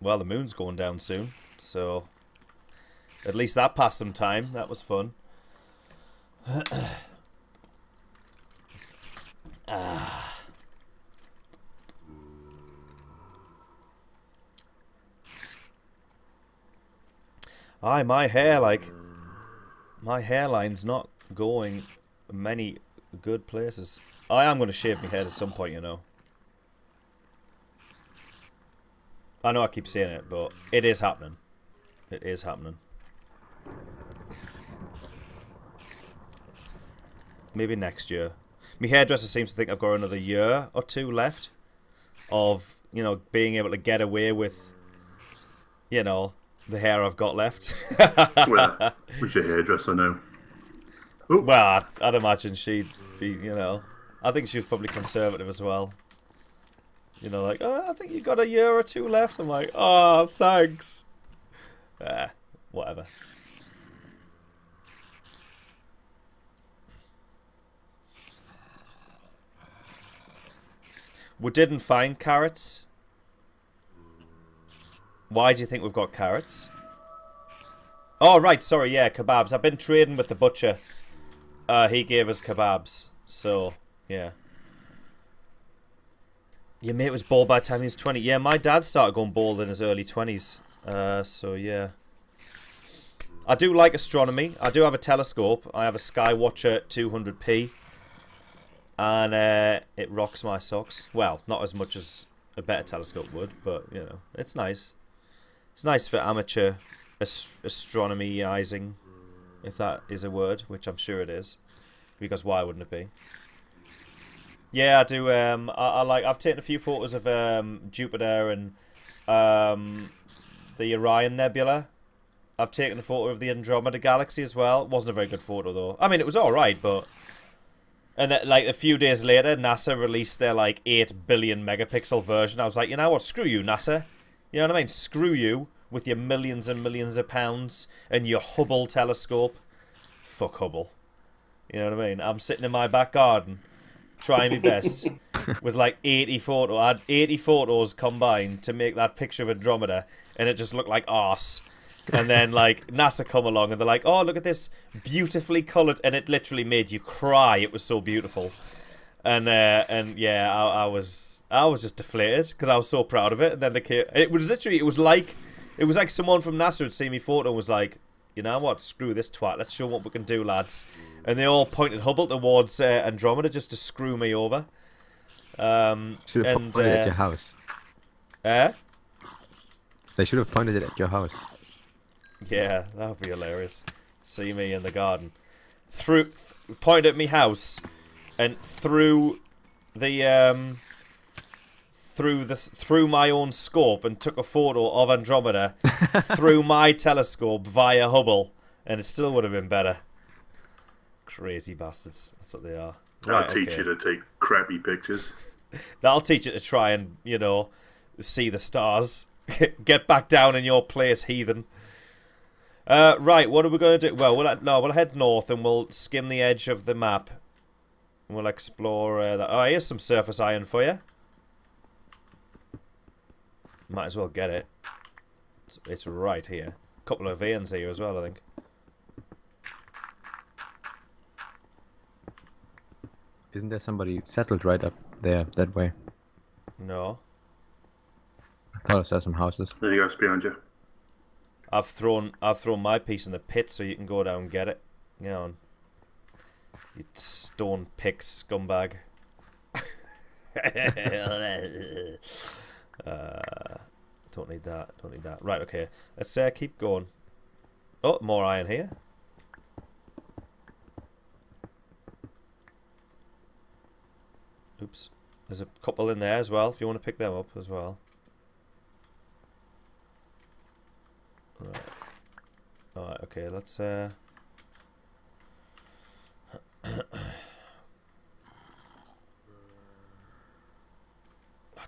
Well, the moon's going down soon, so at least that passed some time. That was fun. ah. Aye, my hair, like, my hairline's not going many good places. I am going to shave my head at some point, you know. I know I keep saying it, but it is happening. It is happening. Maybe next year. My hairdresser seems to think I've got another year or two left of, you know, being able to get away with, you know, the hair I've got left. Well, who's your hairdresser now? well, I'd, I'd imagine she'd be, you know, I think she was probably conservative as well. You know, like, oh, I think you got a year or two left. I'm like, oh, thanks. Ah, whatever. We didn't find carrots. Why do you think we've got carrots? Oh, right, sorry, yeah, kebabs. I've been trading with the butcher. Uh, he gave us kebabs, so, yeah. Your mate was bald by the time he was 20. Yeah, my dad started going bald in his early 20s. Uh, so, yeah. I do like astronomy. I do have a telescope. I have a Skywatcher 200p. And uh, it rocks my socks. Well, not as much as a better telescope would, but, you know, it's nice. It's nice for amateur ast- astronomyizing, if that is a word, which I'm sure it is. Because why wouldn't it be? Yeah, I do. Um, I, I like. I've taken a few photos of um, Jupiter and um, the Orion Nebula. I've taken a photo of the Andromeda Galaxy as well. It wasn't a very good photo though. I mean, it was all right, but and then, like a few days later, NASA released their like eight billion megapixel version. I was like, you know what? Screw you, NASA. You know what I mean? Screw you with your millions and millions of pounds and your Hubble telescope. Fuck Hubble. You know what I mean? I'm sitting in my back garden, trying my best with like 80 photo. I had 80 photos combined to make that picture of Andromeda, and it just looked like arse. And then like NASA come along and they're like, "Oh, look at this beautifully colored," and it literally made you cry. It was so beautiful. And uh, and yeah, I, I was I was just deflated because I was so proud of it. And then the kid, it was literally it was like it was like someone from NASA had seen me photo and was like, you know what, screw this twat. Let's show what we can do, lads. And they all pointed Hubble towards uh, Andromeda just to screw me over. Um, Should have and pointed at uh, your house. eh? They should have pointed it at your house. Yeah, that would be hilarious. See me in the garden. Through, th- point at me house, and through the um, through the through my own scope, and took a photo of Andromeda through my telescope via Hubble, and it still would have been better. Crazy bastards. That's what they are. I'll Right, teach okay. you to take crappy pictures. That'll teach you to try and, you know, see the stars. Get back down in your place, heathen. Uh, right, what are we going to do? Well, we'll no, we'll head north and we'll skim the edge of the map. And we'll explore uh, that. Oh, here's some surface iron for you. Might as well get it. It's, it's right here. A couple of veins here as well, I think. Isn't there somebody settled right up there that way? No. I thought I saw some houses. There you go, it's behind you. I've thrown I've thrown my piece in the pit so you can go down and get it. Get on. You stone pick scumbag. uh, don't need that. Don't need that. Right, okay. Let's uh, keep going. Oh, more iron here. Oops. There's a couple in there as well if you want to pick them up as well. Right. Alright, okay, let's uh I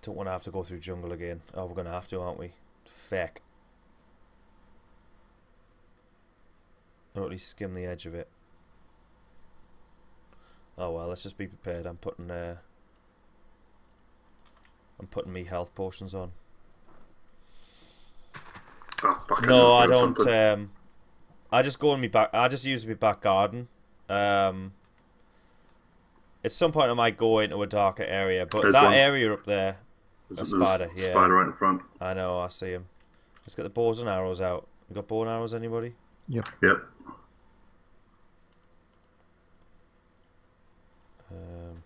don't want to have to go through jungle again. Oh, we're going to have to, aren't we? Feck. Or at least skim the edge of it. Oh well, let's just be prepared. I'm putting uh I'm putting me health potions on. Oh, fuck, No, I don't. something. Um, I just go in my back. I just use my back garden. Um, at some point, I might go into a darker area, but There's that one. area up there, There's- a there's spider, yeah. Spider right in front. I know. I see him. Let's get the bows and arrows out. You got bow and arrows, anybody? Yep. Um,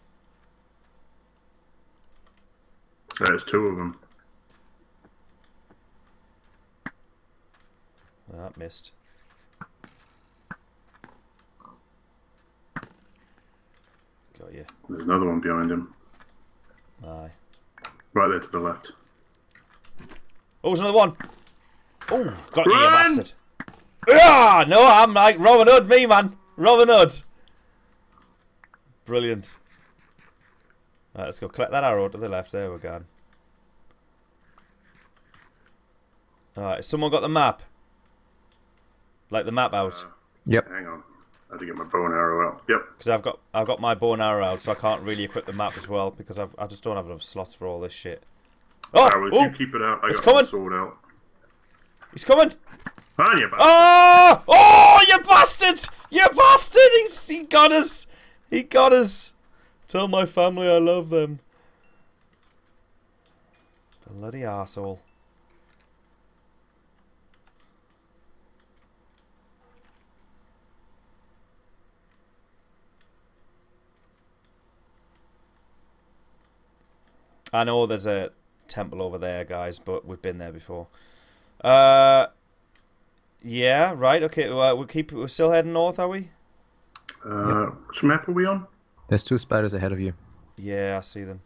There's two of them. that missed. Got you. There's another one behind him. Aye. Right there to the left. Oh, there's another one. Oh, got you, you bastard. Ah, no, I'm like Robin Hood, me man. Robin Hood. Brilliant. Right, let's go collect that arrow to the left. There we're gone. Alright, someone got the map? Like the map out? Uh, Yep. hang on. Had to get my bow and arrow out. Yep. Because I've got I've got my bow and arrow out, so I can't really equip the map as well because I've, I just don't have enough slots for all this shit. Oh, you keep it out, I It's got coming. sword out. he's coming! Ah, you bastard. Oh! Oh, you bastard! You bastard! He's, he got us! He got us! Tell my family I love them. Bloody asshole. I know there's a temple over there, guys, but we've been there before. Uh, yeah, right. Okay, well, we keep. We're still heading north, are we? Uh, which map are we on? There's two spiders ahead of you. Yeah, I see them.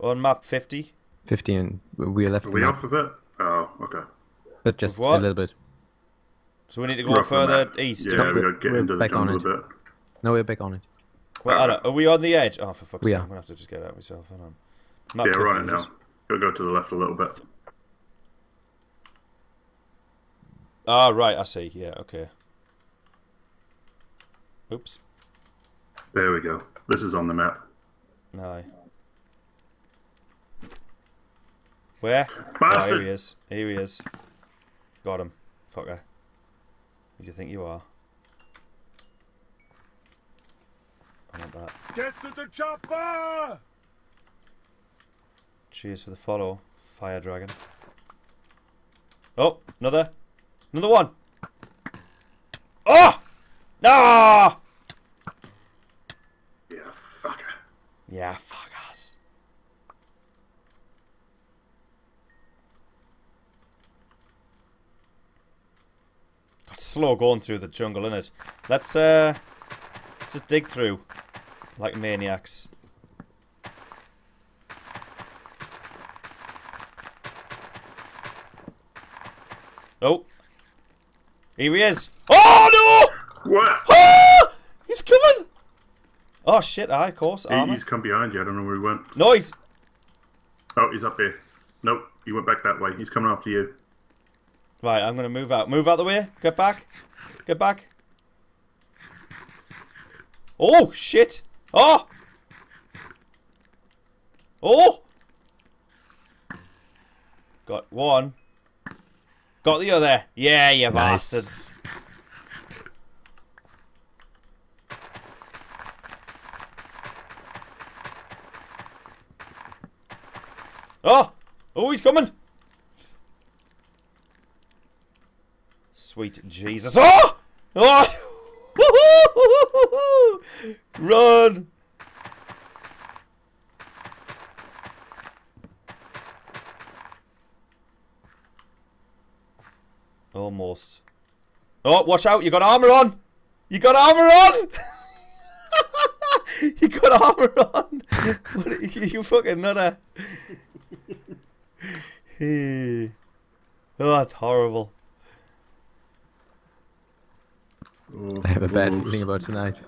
On map fifty. 50 and we are left Are we map, off of it? Oh, okay. but just what? a little bit. So we need to go We're off the further east. Yeah, don't we we? got to get We're into the jungle a it. bit. No, we're back on it. Well, I are we on the edge? Oh, for fuck's We sake! are. I'm gonna have to just get out of myself. Hang on. Map Yeah, 50 right is now. it? Gotta go to the left a little bit. Ah, right. I see. Yeah. Okay. Oops. There we go. This is on the map. No. Where? Oh, here he is. Here he is. Got him. Fucker. Who do you think you are? I want that. Get to the chopper! Cheers for the follow, Fire Dragon. Oh, another. Another one! Oh! No! Yeah, fucker. Yeah, fuck us. God, slow going through the jungle, innit? Let's, uh, just dig through. Like maniacs. Oh. Here he is. Oh, no! What? Ah! He's coming! Oh, shit, aye, of course. He- he's come behind you. I don't know where he went. Noise! Oh, he's up here. Nope, he went back that way. He's coming after you. Right, I'm gonna move out. Move out the way. Get back. Get back. Oh shit! Oh! Oh! Got one. Got the other. Yeah, you Nice. bastards. Oh! Oh, he's coming! Sweet Jesus. Oh! Oh! Run! Almost. Oh, watch out! You got armor on! You got armor on! you got armor on! What, you, you fucking nutter! Hey. oh, that's horrible. Oh, I have a bad feeling about tonight.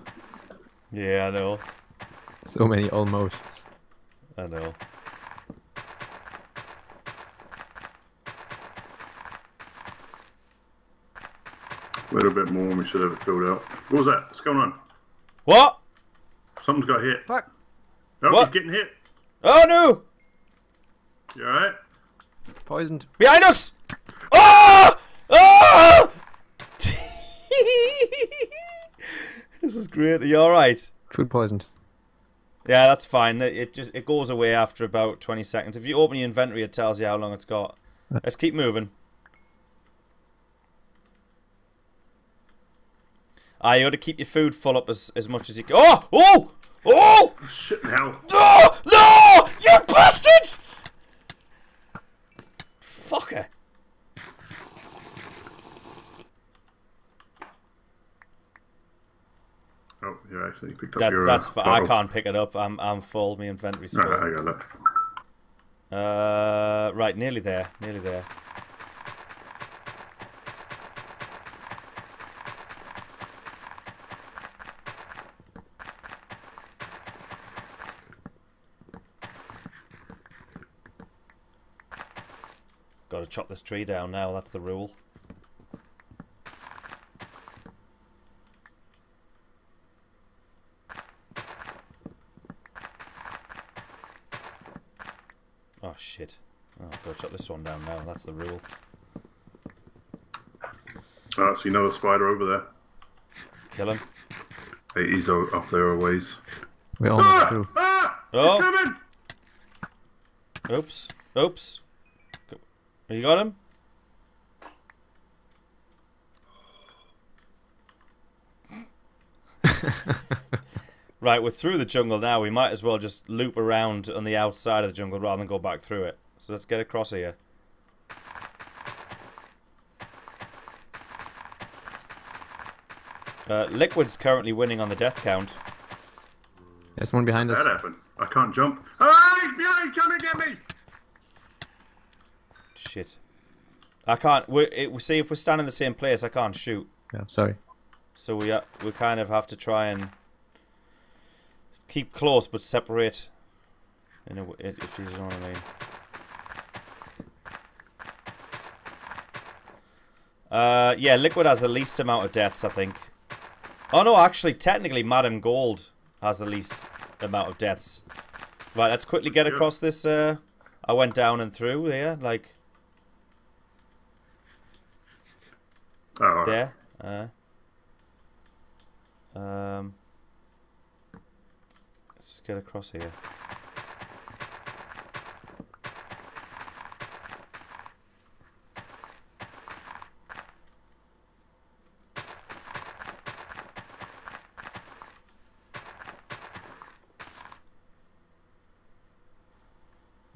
Yeah, I know. So many almosts. I know. A little bit more and we should have it filled out. What was that? What's going on? What? Something's got hit. Fuck. Oh, What? he's getting hit. Oh no! You alright? Poisoned. Behind us! Oh! Oh! this is great. Are you alright? Food poisoned. Yeah, that's fine. It it just it goes away after about twenty seconds. If you open your inventory, it tells you how long it's got. Uh. Let's keep moving. Ah, you got to keep your food full up as as much as you can. Oh! Oh! Oh! Shit now. Oh! No! You bastard! Fucker. Oh, you actually picked up That, your. that's uh, I can't pick it up. I'm I'm full. My inventory's No, full. I got that. Uh, right, nearly there. Nearly there. Got to chop this tree down now. That's the rule. Oh shit. Oh, I've got to chop this one down now. That's the rule. Oh, I see another spider over there. Kill him. Hey, he's o- off there a ways. We're almost Ah! through. Ah! Oh. He's coming! Oops. Oops. You got him? right, we're through the jungle now. We might as well just loop around on the outside of the jungle rather than go back through it. So let's get across here. Uh, Liquid's currently winning on the death count. There's one behind us. That happened. I can't jump. Ah, he's behind! Come and get me! Shit. I can't. We're, it, see if we're standing in the same place, I can't shoot. Yeah, sorry. So we uh, we kind of have to try and keep close but separate. In a, w- if you know what I mean. Uh, yeah, Liquid has the least amount of deaths, I think. Oh no, actually, technically, Madam Gold has the least amount of deaths. Right, let's quickly get across this. Uh, I went down and through there, like Oh, there. Uh, um, let's just get across here.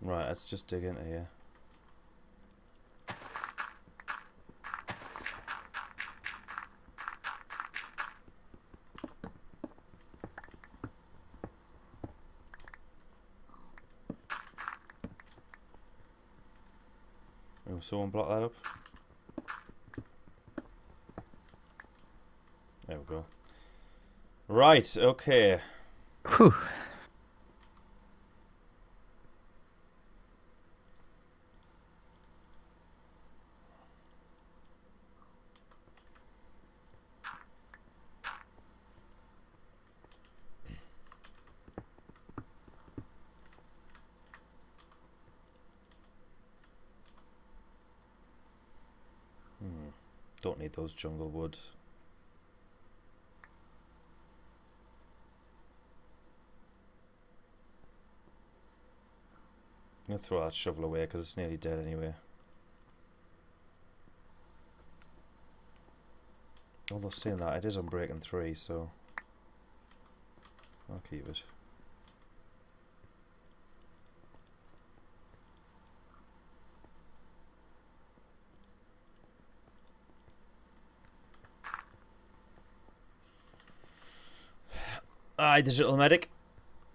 Right, let's just dig into here. Someone block that up. There we go. Right, okay. Whew. Don't need those jungle wood. I'm gonna throw that shovel away because it's nearly dead anyway. Although saying that, it is Unbreaking 3, so I'll keep it. Aye, Digital Medic.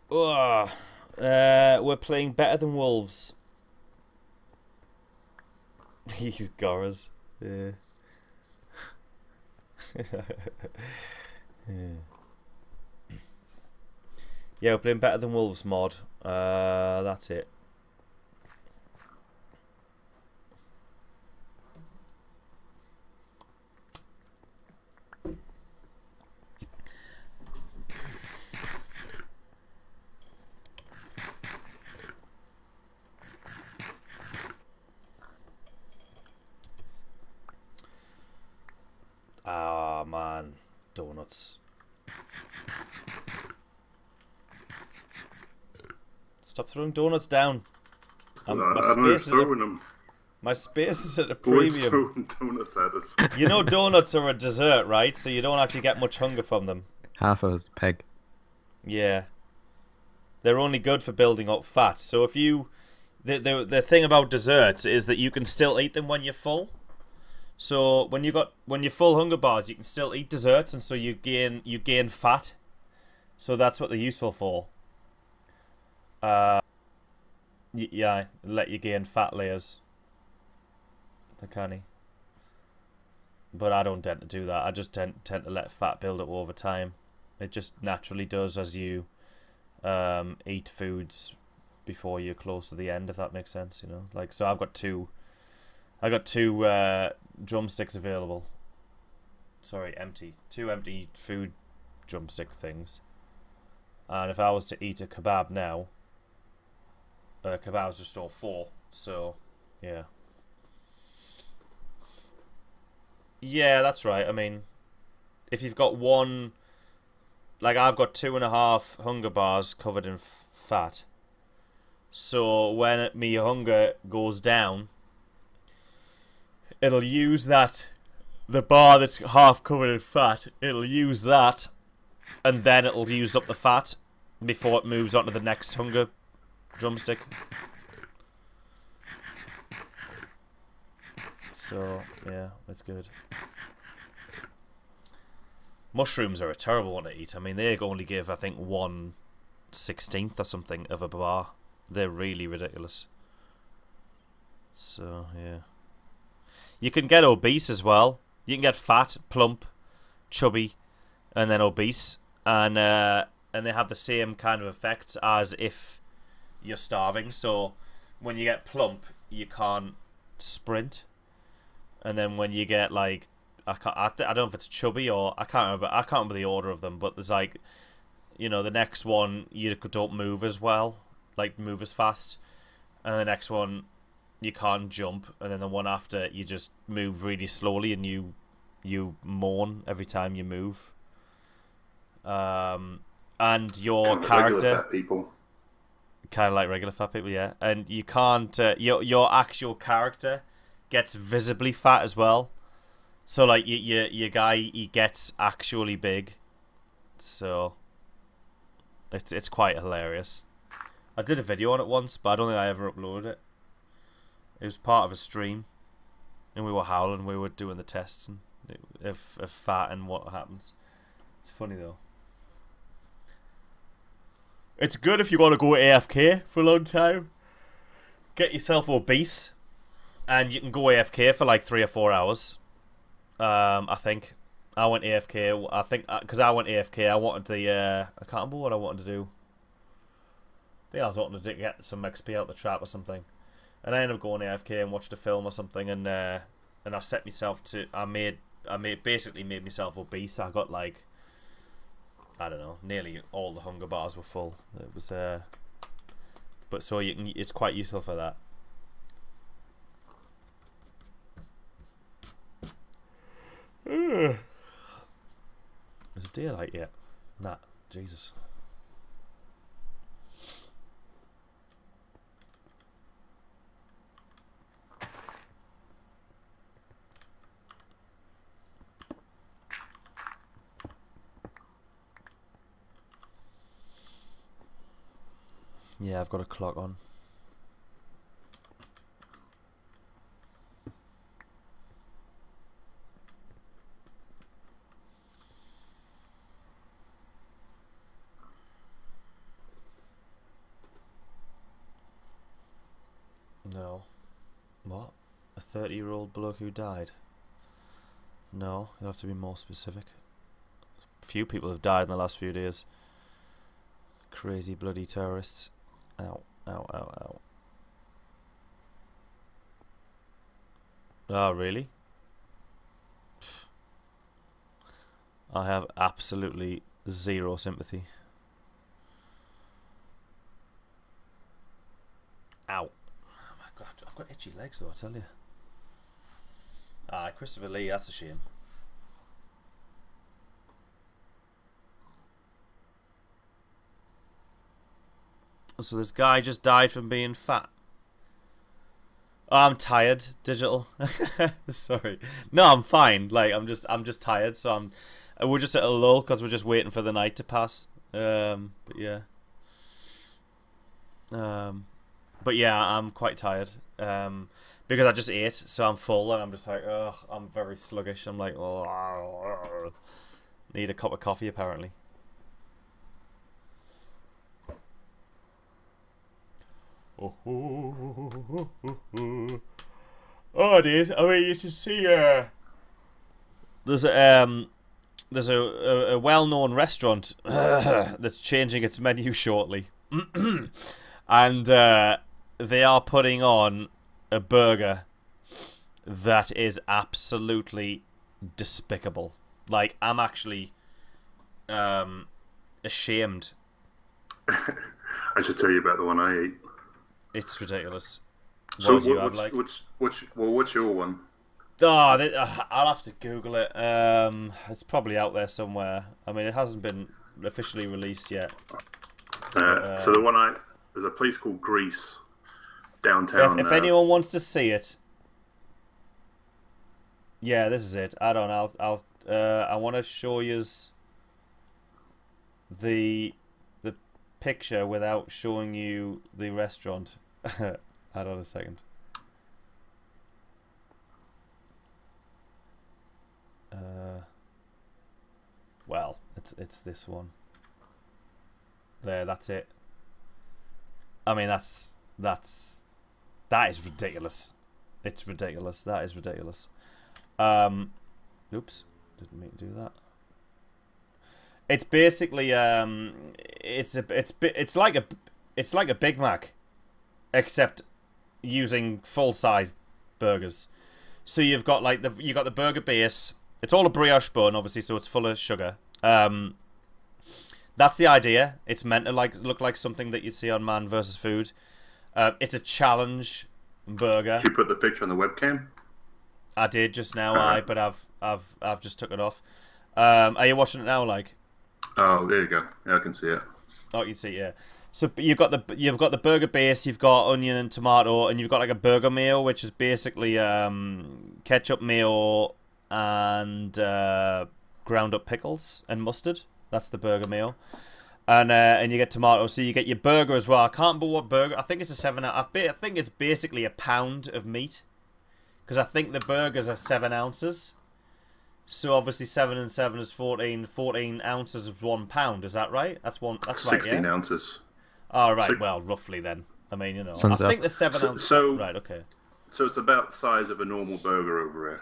Ugh. Uh, we're playing better than Wolves. These Goras. Yeah. yeah. Yeah, we're playing better than Wolves mod. Uh, that's it. Ah, man. Donuts. Stop throwing donuts down. Um, I, my, I don't space is at, throwing them. my space is at a premium. throwing donuts at us. You know donuts are a dessert, right? So you don't actually get much hunger from them. Half of us, a peg. Yeah. They're only good for building up fat. So if you the the the thing about desserts is that you can still eat them when you're full. So when you got when you're full hunger bars, you can still eat desserts and so you gain you gain fat. So that's what they're useful for. Uh yeah, let you gain fat layers. The canny. But I don't tend to do that. I just tend tend to let fat build up over time. It just naturally does as you um, eat foods before you're close to the end, if that makes sense. You know, like so I've got two. I got two uh, drumsticks available. Sorry, empty. Two empty food drumstick things. And if I was to eat a kebab now, uh, kebabs restore four. So, yeah. Yeah, that's right. I mean, if you've got one, like I've got two and a half hunger bars covered in fat. So when me hunger goes down, it'll use that, the bar that's half covered in fat, it'll use that, and then it'll use up the fat before it moves on to the next hunger drumstick. So, yeah, it's good. Mushrooms are a terrible one to eat. I mean, they only give, I think, one sixteenth or something of a bar. They're really ridiculous. So, yeah. You can get obese as well. You can get fat, plump, chubby, and then obese. And, uh, and they have the same kind of effects as if you're starving. So, when you get plump, you can't sprint. And then when you get, like, I can't. I, I don't know if it's chubby or I can't remember. I can't remember the order of them, but there's like, you know, the next one you don't move as well, like move as fast, and the next one you can't jump, and then the one after you just move really slowly and you you moan every time you move. Um, and your Kind of character regular fat people. kind of like regular fat people, yeah. And you can't. Uh, your your actual character gets visibly fat as well. So like your your your guy, he gets actually big. So it's it's quite hilarious. I did a video on it once, but I don't think I ever uploaded it. It was part of a stream, and we were howling. We were doing the tests and if if fat and what happens. It's funny though. It's good if you want to go AFK for a long time. Get yourself obese, and you can go AFK for like three or four hours. Um, I think I went AFK. I think because I went AFK, I wanted the. Uh, I can't remember what I wanted to do. I think I was wanting to get some XP out the trap or something, and I ended up going AFK and watched a film or something, and uh, and I set myself to. I made I made basically made myself obese. I got like I don't know, nearly all the hunger bars were full. It was uh, but so you can. It's quite useful for that. Is it daylight yet? Nah, Jesus. Got a clock on. No. What? A 30 year old bloke who died? No, you'll have to be more specific. Few people have died in the last few days. Crazy bloody terrorists. Ow, ow, ow, ow. Oh, really? I have absolutely zero sympathy. Ow. Oh my god, I've got itchy legs though, I tell you. Ah, Christopher Lee, that's a shame. So this guy just died from being fat. Oh, I'm tired, digital. Sorry. No, I'm fine. Like I'm just I'm just tired, so I'm we're just at a lull because we're just waiting for the night to pass. Um, but yeah. Um, but yeah, I'm quite tired. Um, because I just ate, so I'm full and I'm just like, oh, I'm very sluggish. I'm like, oh, need a cup of coffee apparently. Oh, oh, oh, oh, it is. I mean, you should see. Uh, there's a um, there's a, a, a well-known restaurant that's changing its menu shortly, and uh, they are putting on a burger that is absolutely despicable. Like, I'm actually um, ashamed. I should tell you about the one I ate. It's ridiculous. What So did you what's, like? what's, what's, well, what's your one? Oh, th- uh, I'll have to Google it. Um, it's probably out there somewhere. I mean, it hasn't been officially released yet. Uh, so the one I there's a place called Grease downtown. If, if uh, anyone wants to see it, yeah, this is it. I don't know. I'll, I'll uh, I want to show you the the picture without showing you the restaurant. Hold on a second. Uh, well, it's it's this one. There, that's it. I mean, that's that's that is ridiculous. It's ridiculous. That is ridiculous. Um, oops, didn't mean to do that. It's basically um, it's a it's it's like a it's like a Big Mac, except using full size burgers. So you've got like the you got the burger base. It's all a brioche bun, obviously, so it's full of sugar. Um, that's the idea. It's meant to like look like something that you see on Man vs Food. Uh, it's a challenge burger. Did you put the picture on the webcam? I did just now, I but I've I've I've just took it off. Um, are you watching it now? Like, Oh, there you go. Yeah, I can see it. oh, you see, yeah. So you've got the you've got the burger base, you've got onion and tomato, and you've got like a burger mayo, which is basically um, ketchup, mayo, and uh, ground up pickles and mustard. That's the burger meal, And uh, and you get tomato, so you get your burger as well. I can't remember what burger. I think it's a seven. I I think it's basically a pound of meat, because I think the burgers are seven ounces. So obviously seven and seven is 14. 14 ounces is one pound. Is that right? That's one. That's right. Sixteen Yeah. ounces. Oh right. So- well, roughly then. I mean, you know, I up. think the seven So- ounces. so- right. Okay. So it's about the size of a normal burger over here.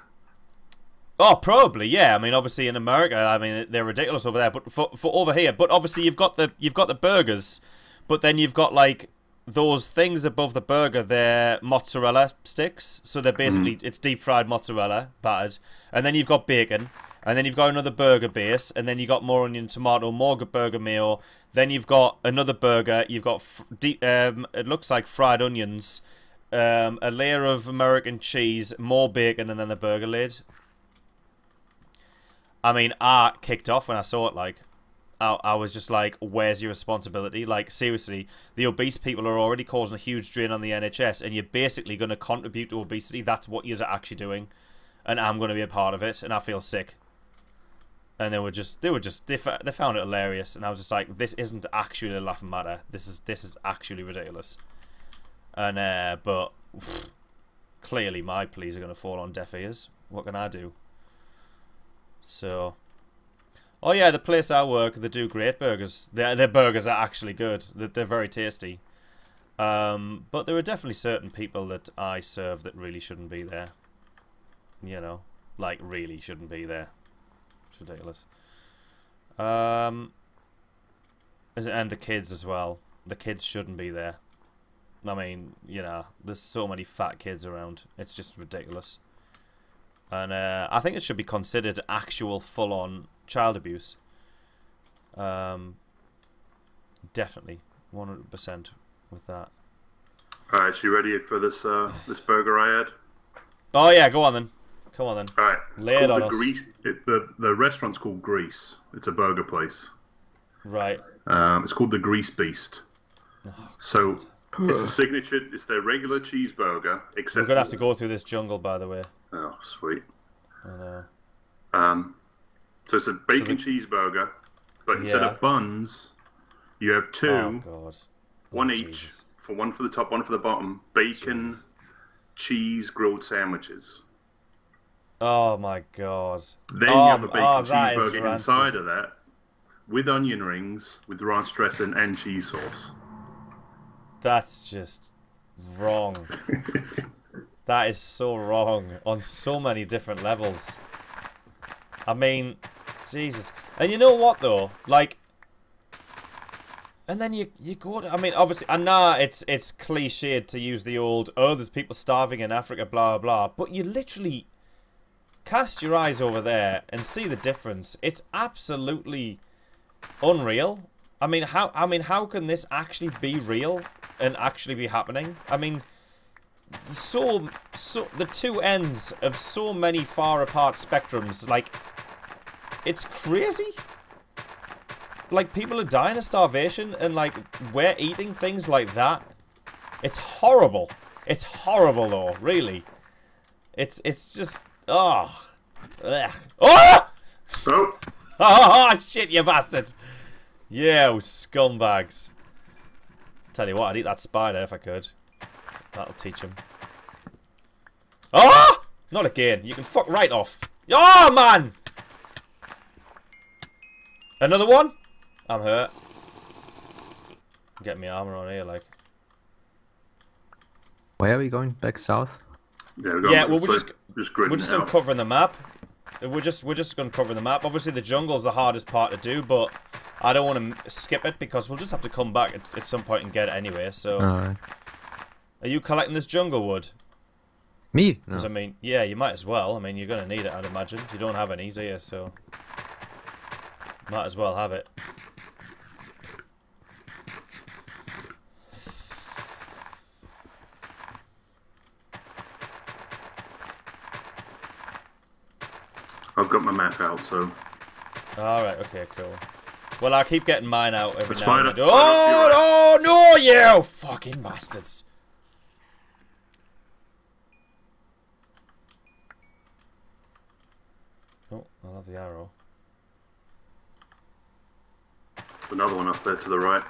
Oh, probably, yeah. I mean, obviously in America, I mean they're ridiculous over there, but for for over here, but obviously you've got the you've got the burgers, but then you've got like those things above the burger. They're mozzarella sticks, so they're mm-hmm. basically it's deep fried mozzarella battered, and then you've got bacon, and then you've got another burger base, and then you've got more onion, tomato, more burger meal. Then you've got another burger. You've got deep. Um, it looks like fried onions. Um, a layer of American cheese, more bacon, and then the burger lid I mean, I kicked off when I saw it. Like, I, I was just like, "Where's your responsibility?" Like, seriously, the obese people are already causing a huge drain on the NHS, and you're basically going to contribute to obesity. That's what you're actually doing, and I'm going to be a part of it, and I feel sick. And they were just, they were just, they, they found it hilarious, and I was just like, "This isn't actually a laughing matter. This is, this is actually ridiculous." And uh, but clearly, my pleas are going to fall on deaf ears. What can I do? So, oh yeah, the place I work, they do great burgers. Their their burgers are actually good. They're, they're very tasty. Um, but there are definitely certain people that I serve that really shouldn't be there. You know, like really shouldn't be there. Ridiculous. Um, and the kids as well. The kids shouldn't be there. I mean, you know, there's so many fat kids around. It's just ridiculous. And uh, I think it should be considered actual full-on child abuse. Um, definitely, 100% with that. All right, so you ready for this uh, this burger I had? Oh yeah, go on then. Come on then. All right, Lay it on the us. Grease. It, the the restaurant's called Grease. It's a burger place. Right. Um, it's called the Grease Beast. Oh, So it's a signature. It's their regular cheeseburger, except We're gonna have to go through this jungle, by the way. Oh, sweet. I know. Um, so it's a bacon cheeseburger, but instead Yeah. of buns, you have two, Oh god. one Oh, each, Jesus. for one for the top, one for the bottom. Bacon, Jesus. cheese grilled sandwiches. Oh my god. Then Oh, you have a bacon oh, cheeseburger inside of that, with onion rings, with ranch dressing and cheese sauce. That's just wrong. that is so wrong on so many different levels. I mean, Jesus. And you know what though? Like and then you you go to, I mean obviously and know it's it's cliched to use the old oh there's people starving in Africa blah blah but you literally cast your eyes over there and see the difference. It's absolutely unreal. I mean, how? I mean, how can this actually be real and actually be happening? I mean, so so the two ends of so many far apart spectrums. Like, it's crazy. Like, people are dying of starvation, and like we're eating things like that. It's horrible. It's horrible, though. Really. It's it's just oh, Ugh. oh. Oh, Oh, shit, you bastard! You scumbags. Tell you what, I'd eat that spider if I could. That'll teach him. Oh! Ah! Not again. You can fuck right off. Oh, man! Another one? I'm hurt. Get my armor on here, like. Where are we going? Back south? yeah, we got Yeah, well, we're so just- just We're just it out. uncovering the map. We're just we're just uncovering the map. Obviously, the jungle's the hardest part to do, but I don't want to skip it because we'll just have to come back at, at some point and get it anyway. So, Alright. are you collecting this jungle wood? Me? No. 'Cause, I mean, yeah, you might as well. I mean, you're gonna need it, I'd imagine. You don't have any, do you? So, might as well have it. I've got my map out, so All right. Okay. Cool. Well, I keep getting mine out every The now and spider- then. spider Oh, oh no, you fucking bastards! Oh, I love the arrow. there's another one up there to the right,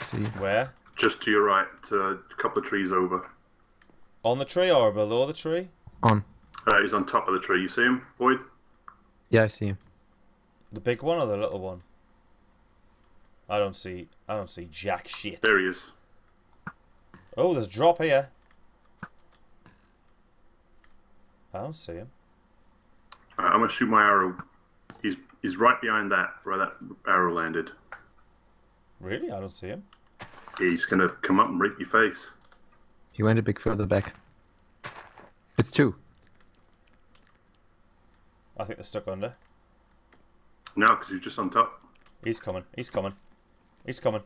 I see. Where? just to your right, uh, a couple of trees over. On the tree or below the tree? On. Uh, he's on top of the tree. You see him, Void? Yeah, I see him. The big one or the little one? I don't see. I don't see jack shit. There he is. Oh, there's a drop here. I don't see him. Alright, I'm gonna shoot my arrow. He's he's right behind that where that arrow landed. Really? I don't see him. He's gonna come up and rip your face. He went a bit further back. It's two. I think they're stuck under. No, because he's just on top. He's coming. He's coming. He's coming.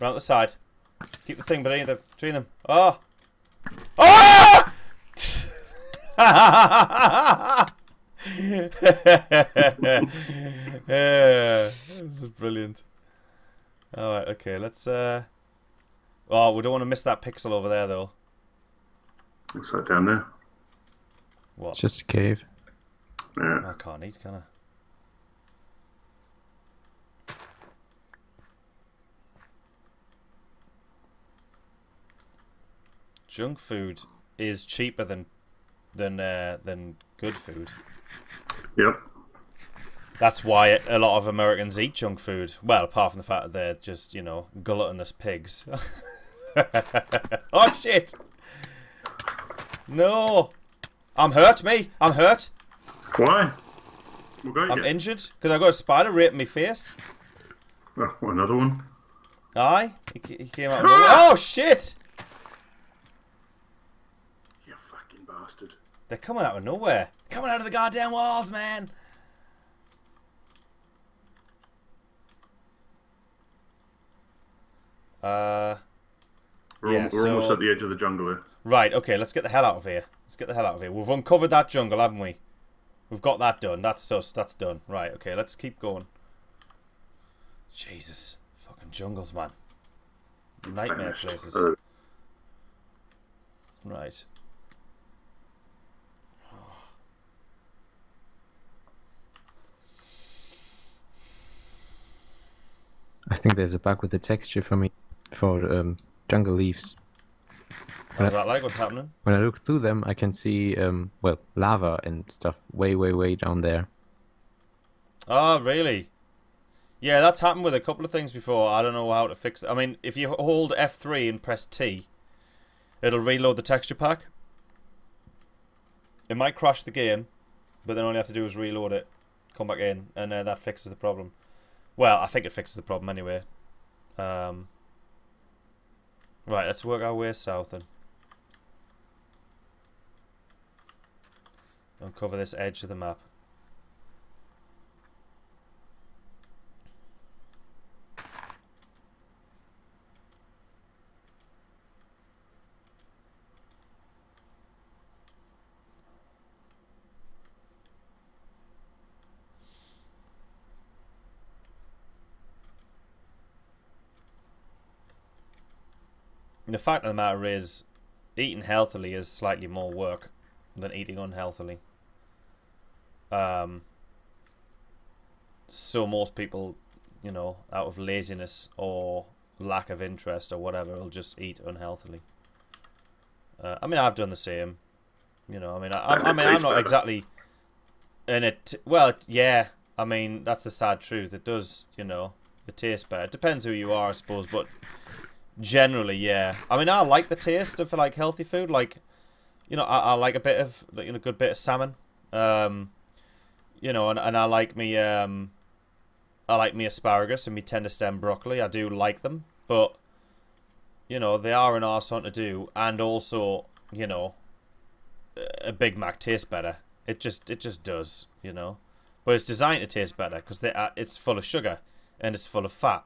Round the side. Keep the thing between, the, between them. Oh! Oh! yeah, this is brilliant. All right, okay, let's. uh Oh, we don't want to miss that pixel over there, though. What's that down there? What? It's just a cave. Yeah. I can't eat, can I? Junk food is cheaper than than uh, than good food. Yep. That's why a lot of Americans eat junk food. Well, apart from the fact that they're just, you know, gluttonous pigs. oh shit! No, I'm hurt, me. I'm hurt. Why? We'll go I'm injured because I got a spider raping my face. Oh, another one. Aye, he, he came out. Of nowhere. Oh shit! You fucking bastard. They're coming out of nowhere. Coming out of the goddamn walls, man. Uh, We're, Yeah, al- we're almost at the edge of the jungle here. right. Okay, let's get the hell out of here. Let's get the hell out of here. We've uncovered that jungle, haven't we? We've got that done. That's sus. That's done. Right. Okay. Let's keep going. Jesus, fucking jungles, man. Nightmare Finished. places. Uh, Right. I think there's a bug with the texture for me for um, jungle leaves. How's that like? What's happening? When I look through them, I can see um, well lava and stuff way, way, way down there. Oh, really? Yeah, that's happened with a couple of things before. I don't know how to fix it. I mean, if you hold F3 and press T, it'll reload the texture pack. It might crash the game, but then all you have to do is reload it, come back in, and uh, that fixes the problem. Well, I think it fixes the problem anyway. Um, right, let's work our way south then. Uncover this edge of the map. The fact of the matter is, eating healthily is slightly more work than eating unhealthily. Um, so most people, you know, out of laziness or lack of interest or whatever, will just eat unhealthily. Uh, I mean, I've done the same. You know, I mean, i, I, I mean i'm not better. exactly in it. Well, yeah. I mean, that's the sad truth. It does, you know, it tastes better. It depends who you are, I suppose, but generally, yeah. I mean, I like the taste of like healthy food. Like, you know, I, I like a bit of you know, a good bit of salmon. Um, you know, and, and I like me um, I like me asparagus and me tender stem broccoli. I do like them, but you know, they are an arse on to do, and also, you know, a Big Mac tastes better. It just it just does, you know. But it's designed to taste better because they are, it's full of sugar and it's full of fat.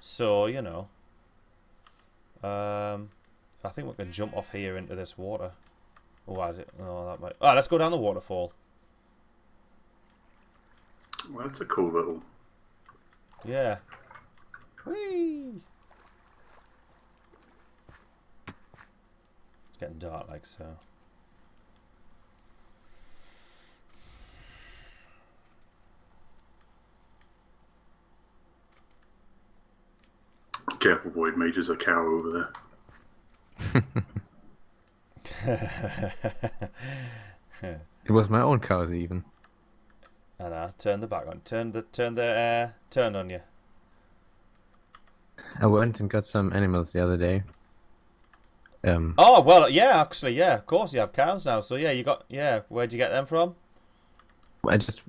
So you know. Um, I think we can jump off here into this water. Oh, I oh that might. Ah, let's go down the waterfall. Well, that's a cool little. Yeah. Whee! It's getting dark like so. Careful, Void Mage, there's a cow over there. It was my own cows even. And uh, turn the back on. Turn the turn the uh, turn on you. I went and got some animals the other day. Um, Oh well, yeah, actually, yeah. Of course, you have cows now. So yeah, you got yeah. Where'd you get them from? I just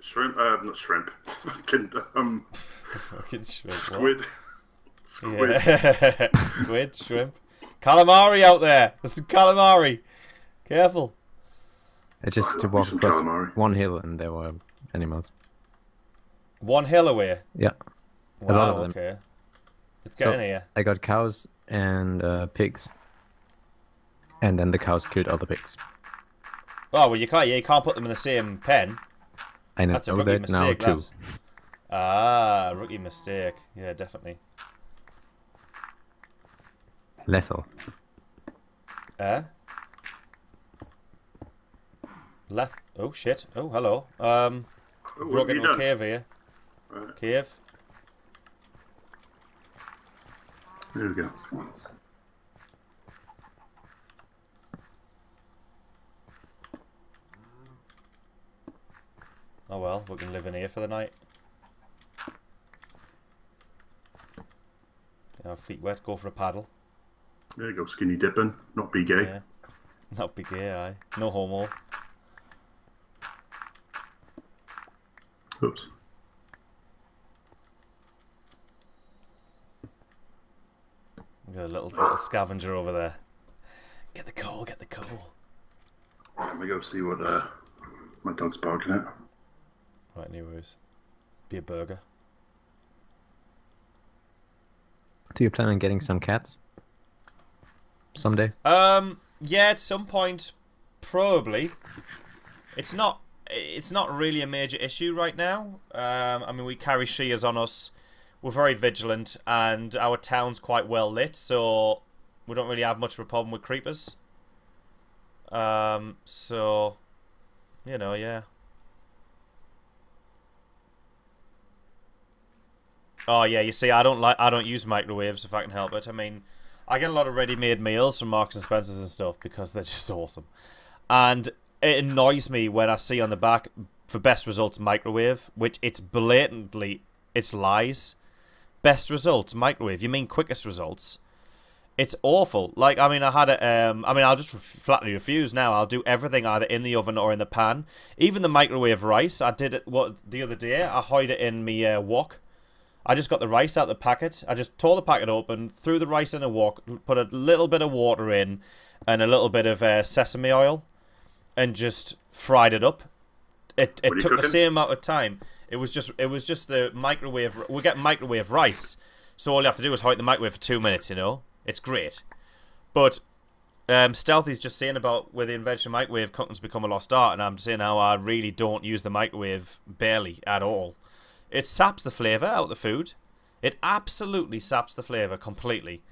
Shrimp, uh, not shrimp. Fucking, um, Fucking shrimp. what? squid. Squid. Yeah. Squid, shrimp, calamari out there. There's some calamari. Careful. I just to walk across calamari. one hill and there were animals. One hill away. Yeah, Wow, lot of them. okay. Let's So- here. I got cows and uh, pigs, and then the cows killed all the pigs. Oh well, you can't. Yeah, you can't put them in the same pen. I know That's a rookie that now mistake. too. Ah, rookie mistake. Yeah, definitely. Lethal. Eh? Left. Oh shit. Oh hello. Um, Oh, broke into a done? cave here. Right. Cave. There we go. Oh well, we can live in here for the night. Get Our feet wet. Go for a paddle. There you go. Skinny dipping. Not be gay. Yeah. Not be gay, aye. No homo. Oops. We got a little, little scavenger over there. Get the coal. Get the coal. Let me go see what uh, my dog's barking at. Right, anyways. Be a burger. Do you plan on getting some cats? Someday? Um, yeah, at some point, probably. It's not. It's not really a major issue right now. Um, I mean, we carry shears on us. We're very vigilant, and our town's quite well lit, so we don't really have much of a problem with creepers. Um, so, you know, yeah. Oh yeah, you see, I don't like, I don't use microwaves if I can help it. I mean, I get a lot of ready-made meals from Marks and Spencers and stuff because they're just awesome, and it annoys me when I see on the back for best results microwave, which it's blatantly it's lies. Best results microwave. You mean quickest results? It's awful. Like I mean, I had it. Um, I mean, I'll just flatly refuse now. I'll do everything either in the oven or in the pan. Even the microwave rice, I did it what the other day. I hide it in me uh, wok. I just got the rice out the packet. I just tore the packet open, threw the rice in a wok, put a little bit of water in, and a little bit of uh, sesame oil, and just fried it up. It it took the same amount of time. It was just it was just the microwave. We get microwave rice, so all you have to do is hide the microwave for two minutes. You know, it's great. But um, Stealthy's just saying about where the invention of microwave cooking's become a lost art, and I'm saying how I really don't use the microwave barely at all. It saps the flavour out of the food. It absolutely saps the flavour completely.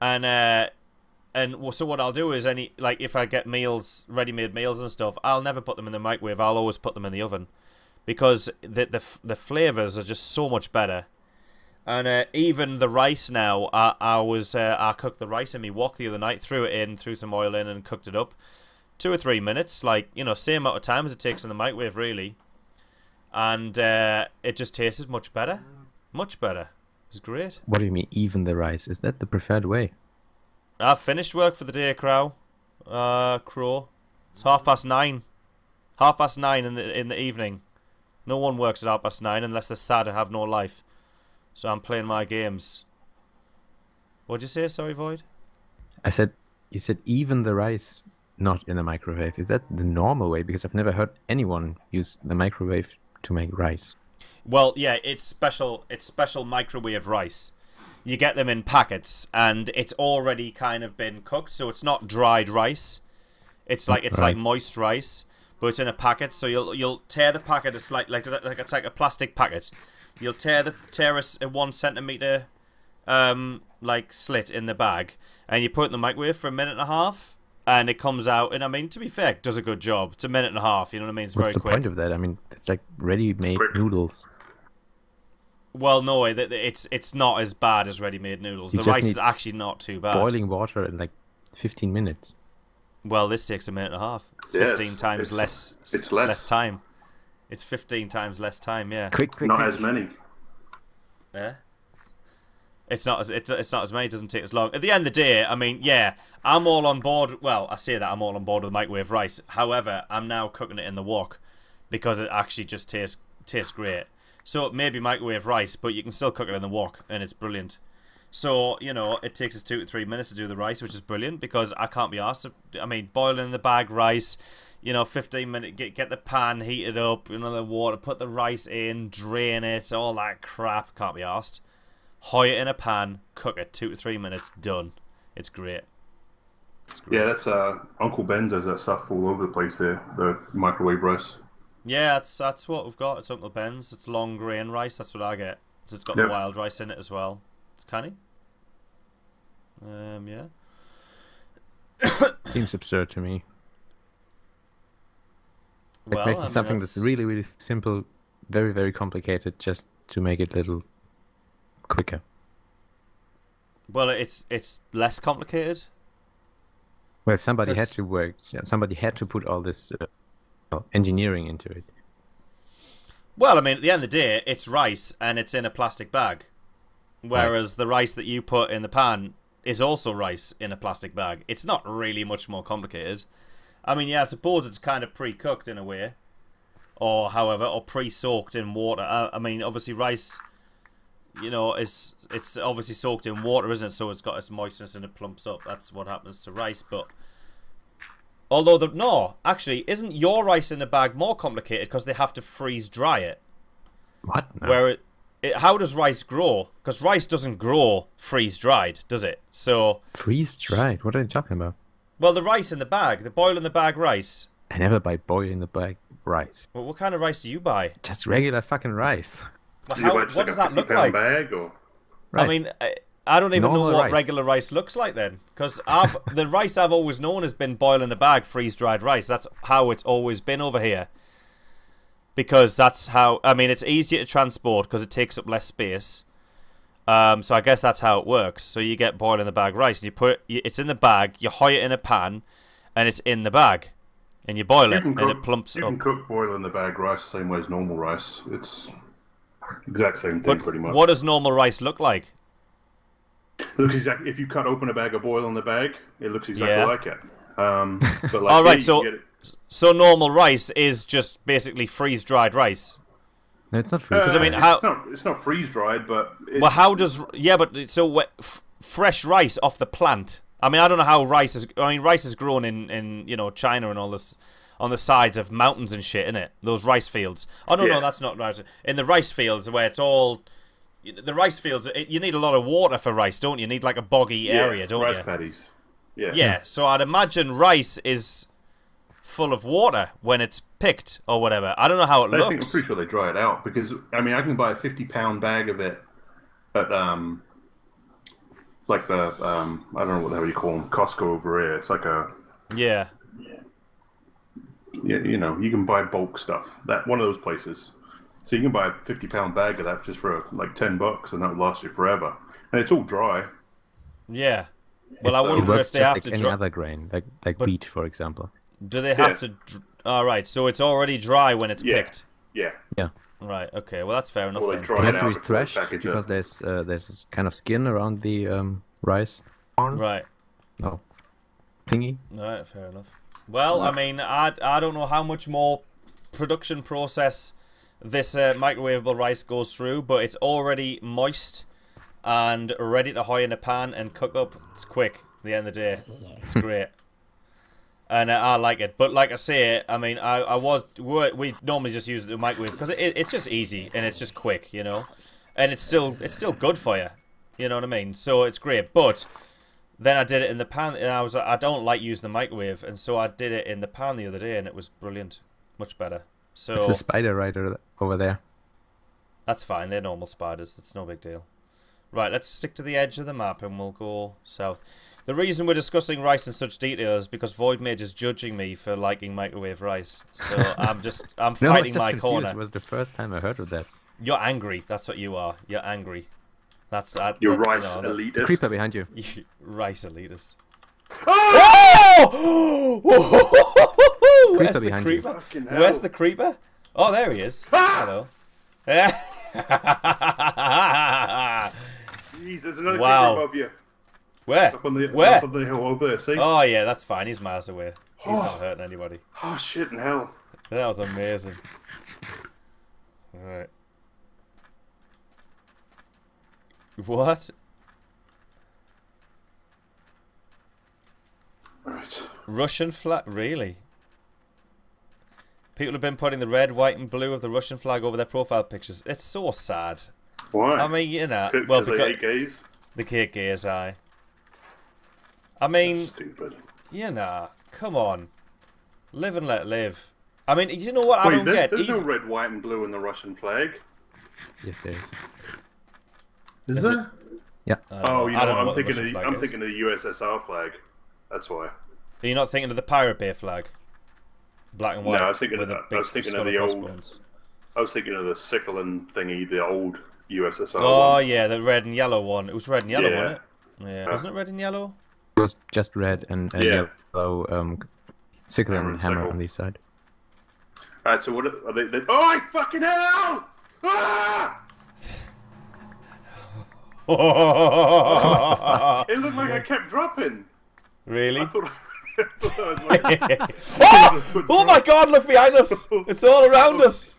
And uh, and so what I'll do is any like if I get meals, ready-made meals and stuff, I'll never put them in the microwave. I'll always put them in the oven because the the the flavors are just so much better. And uh, even the rice now, I, I was uh, I cooked the rice in me wok the other night, threw it in, threw some oil in, and cooked it up. Two or three minutes, like you know, same amount of time as it takes in the microwave, really. And uh, it just tasted much better, much better. It's great. What do you mean, even the rice? Is that the preferred way? I've finished work for the day, Crow. Uh, Crow. It's half past nine. Half past nine in the in the evening. No one works at half past nine unless they're sad and have no life. So I'm playing my games. What'd you say? Sorry, Void. I said, you said even the rice, not in the microwave. Is that the normal way? Because I've never heard anyone use the microwave to make rice. Well, yeah, it's special. It's special microwave rice. You get them in packets, and it's already kind of been cooked, so it's not dried rice. It's like it's like moist rice, but it's in a packet. So you'll you'll tear the packet. It's like like like it's like a plastic packet. You'll tear the tear a, s- a one centimeter, um, like slit in the bag, and you put it in the microwave for a minute and a half, and it comes out. And I mean, to be fair, it does a good job. It's a minute and a half. You know what I mean? It's What's very the quick. point of that? I mean, it's like ready-made noodles. Well, no, it- it- it's it's not as bad as ready-made noodles. You the rice is actually not too bad. Boiling water in like 15 minutes. Well, this takes a minute and a half. It's Yes, fifteen times it's- less. it's less. less time. It's fifteen times less time. Yeah. Quick, quick, Not quick. as many. Yeah. It's not as it's it's not as many. It doesn't take as long. At the end of the day, I mean, yeah, I'm all on board. Well, I say that I'm all on board with microwave rice. However, I'm now cooking it in the wok because it actually just tastes tastes great. So it may be microwave rice, but you can still cook it in the wok, and it's brilliant. So you know, it takes us two to three minutes to do the rice, which is brilliant because I can't be asked. To, I mean, boiling in the bag rice. You know, 15 minute get get the pan heated up, you know, the water, put the rice in, drain it, all that crap. Can't be asked. Hoy it in a pan, cook it two to three minutes, done. It's great. Yeah, that's uh, Uncle Ben's has that stuff all over the place there. The microwave rice. Yeah, that's that's what we've got. It's Uncle Ben's. It's long grain rice. That's what I get. So it's got Yep. the wild rice in it as well. It's canny. Um, yeah. Seems absurd to me. Like Well, making I mean, something that's... that's- really, really simple, very, very complicated, just to make it a little quicker. Well, it's it's less complicated. Well, somebody had to work. yeah, Somebody had to put all this uh, well, engineering into it. Well, I mean, at the end of the day, it's rice and it's in a plastic bag. Whereas the rice that you put in the pan is also rice in a plastic bag. It's not really much more complicated. I mean, yeah, I suppose it's kind of pre cooked in a way. Or, however, or pre soaked in water. I, I mean, obviously, rice, you know, is it's obviously soaked in water, isn't it? So it's got its moistness and it plumps up. That's what happens to rice. But Although the no, actually, isn't your rice in a bag more complicated because they have to freeze dry it? What? No. Where it, it how does rice grow? Because rice doesn't grow freeze dried, does it? So, Freeze dried? What are you talking about? well, the rice in the bag, the boil in the bag rice. I never buy boil in the bag rice. Well, what kind of rice do you buy? Just regular fucking rice. Well, how, what like does a that look 50 pound like? Bag or Right. I mean, I, I don't even know what rice. regular rice looks like then, because I've the rice I've always known has been boil in a bag, freeze dried rice. That's how it's always been over here. Because that's how I mean, it's easier to transport because it takes up less space. Um, so I guess that's how it works. So you get boil in the bag rice, and you put it, it's in the bag, you hoy it in a pan, and it's in the bag, and you boil you it, can and it plumps you up. can cook boil in the bag rice same way as normal rice. It's exact same thing But pretty much. what does normal rice look like? Looks exactly if you cut open a bag of boil in the bag, it looks exactly Yeah. like it. Um, but like All right, here, so- So normal rice is just basically freeze dried rice. no, it's not freeze. Because I mean, Uh, how- it's not it's not freeze dried, but it's, Well, how does yeah? But so wh- f- fresh rice off the plant. I mean, I don't know how rice is. I mean, rice is grown in in you know China and all this on the sides of mountains and shit, innit? Those rice fields. Oh no, Yeah. no, that's not right. In the rice fields where it's all. The rice fields, it, you need a lot of water for rice, don't you? You need like a boggy yeah, area, don't rice you? Rice paddies. Yeah, Yeah, so I'd imagine rice is full of water when it's picked or whatever. I don't know how it I think I'm looks. pretty sure they dry it out because I mean I can buy a 50 pound bag of it at um like the um I don't know what the hell you call them Costco over here. It's like a Yeah. you, you know you can buy bulk stuff that one of those places. So you can buy a 50 pound bag of that just for like 10 bucks and that would last you forever. And it's all dry. Yeah. Well, I It it wonder works if they just have like to any dry. other grain, like like But- wheat, for example. Do they have Yeah. to? All right, so it's already dry when it's Yeah. picked. Yeah. Yeah, Right. Okay. Well, that's fair enough. Well, they then. it it has to be before threshed because it. there's uh, there's this kind of skin around the um, rice. Right. No, thingy. All right. Fair enough. Well, I mean, I I don't know how much more production process this uh, microwavable rice goes through, but it's already moist and ready to hoy in a pan and cook up. It's quick. At the end of the day, it's great. And uh, I like it, but like I say, I mean, I, I was we we normally just use the microwave because it, it's just easy and it's just quick, you know, and it's still it's still good for you, you know what I mean. So it's great, but then I did it in the pan, and I was like, I don't like using the microwave, and so I did it in the pan the other day, and it was brilliant, much better. So It's a spider rider over there. that's fine. They're normal spiders. It's no big deal. Right, let's stick to the edge of the map and we'll go south. The reason we're discussing rice in such detail is because Void Mage is judging me for liking microwave rice. So I'm just I'm No, I was fighting just my confused. corner. It was the first time I heard of that. You're angry. That's what you are. You're angry. That's that. Your that's, rice no, that- elitist. Creeper behind you. rice elitist. Oh! Where's Creeper the behind creeper? Fucking. Where's the creeper? Oh, there he is. Hello. Jeez, there's another Wow. creeper above you. Where? Up on the Where? up on the hill over there. See? Oh yeah, that's fine. He's miles away. He's not Oh. hurting anybody. Oh shit in hell. That was amazing. Alright. What? Right. Russian flat, Really? People have been putting the red, white, and blue of the Russian flag over their profile pictures. It's so sad. Why? I mean, you know, because well, they because hate gays. the KKSI. I mean, Stupid. You know, Come on. Live and let live. I mean, you know what I Wait, don't there- get? there's no Even- red, white, and blue in the Russian flag. Yes, there is. Is, Is there? Yeah. I don't Oh, you know, know I'm what thinking of the, I'm is. thinking of the USSR flag. That's why. Are you not thinking of the Pirate Bay flag? Black and No, white. I was thinking of the- I was big thinking of the old- crossbones. I was thinking of the Sickle and thingy, the old USSR. Oh one. yeah, the red and yellow one. It was red and yellow, Yeah. wasn't it? Yeah, wasn't it red and yellow? It was just red and, and Yeah. yellow um, sickle Hammer and and hammer sickle. on the side. All right, so what are they? they oh, I fucking hell! Ah! It looked like I kept dropping. really? I thought. I thought I was like, oh! oh my god, look behind us! It's all around us!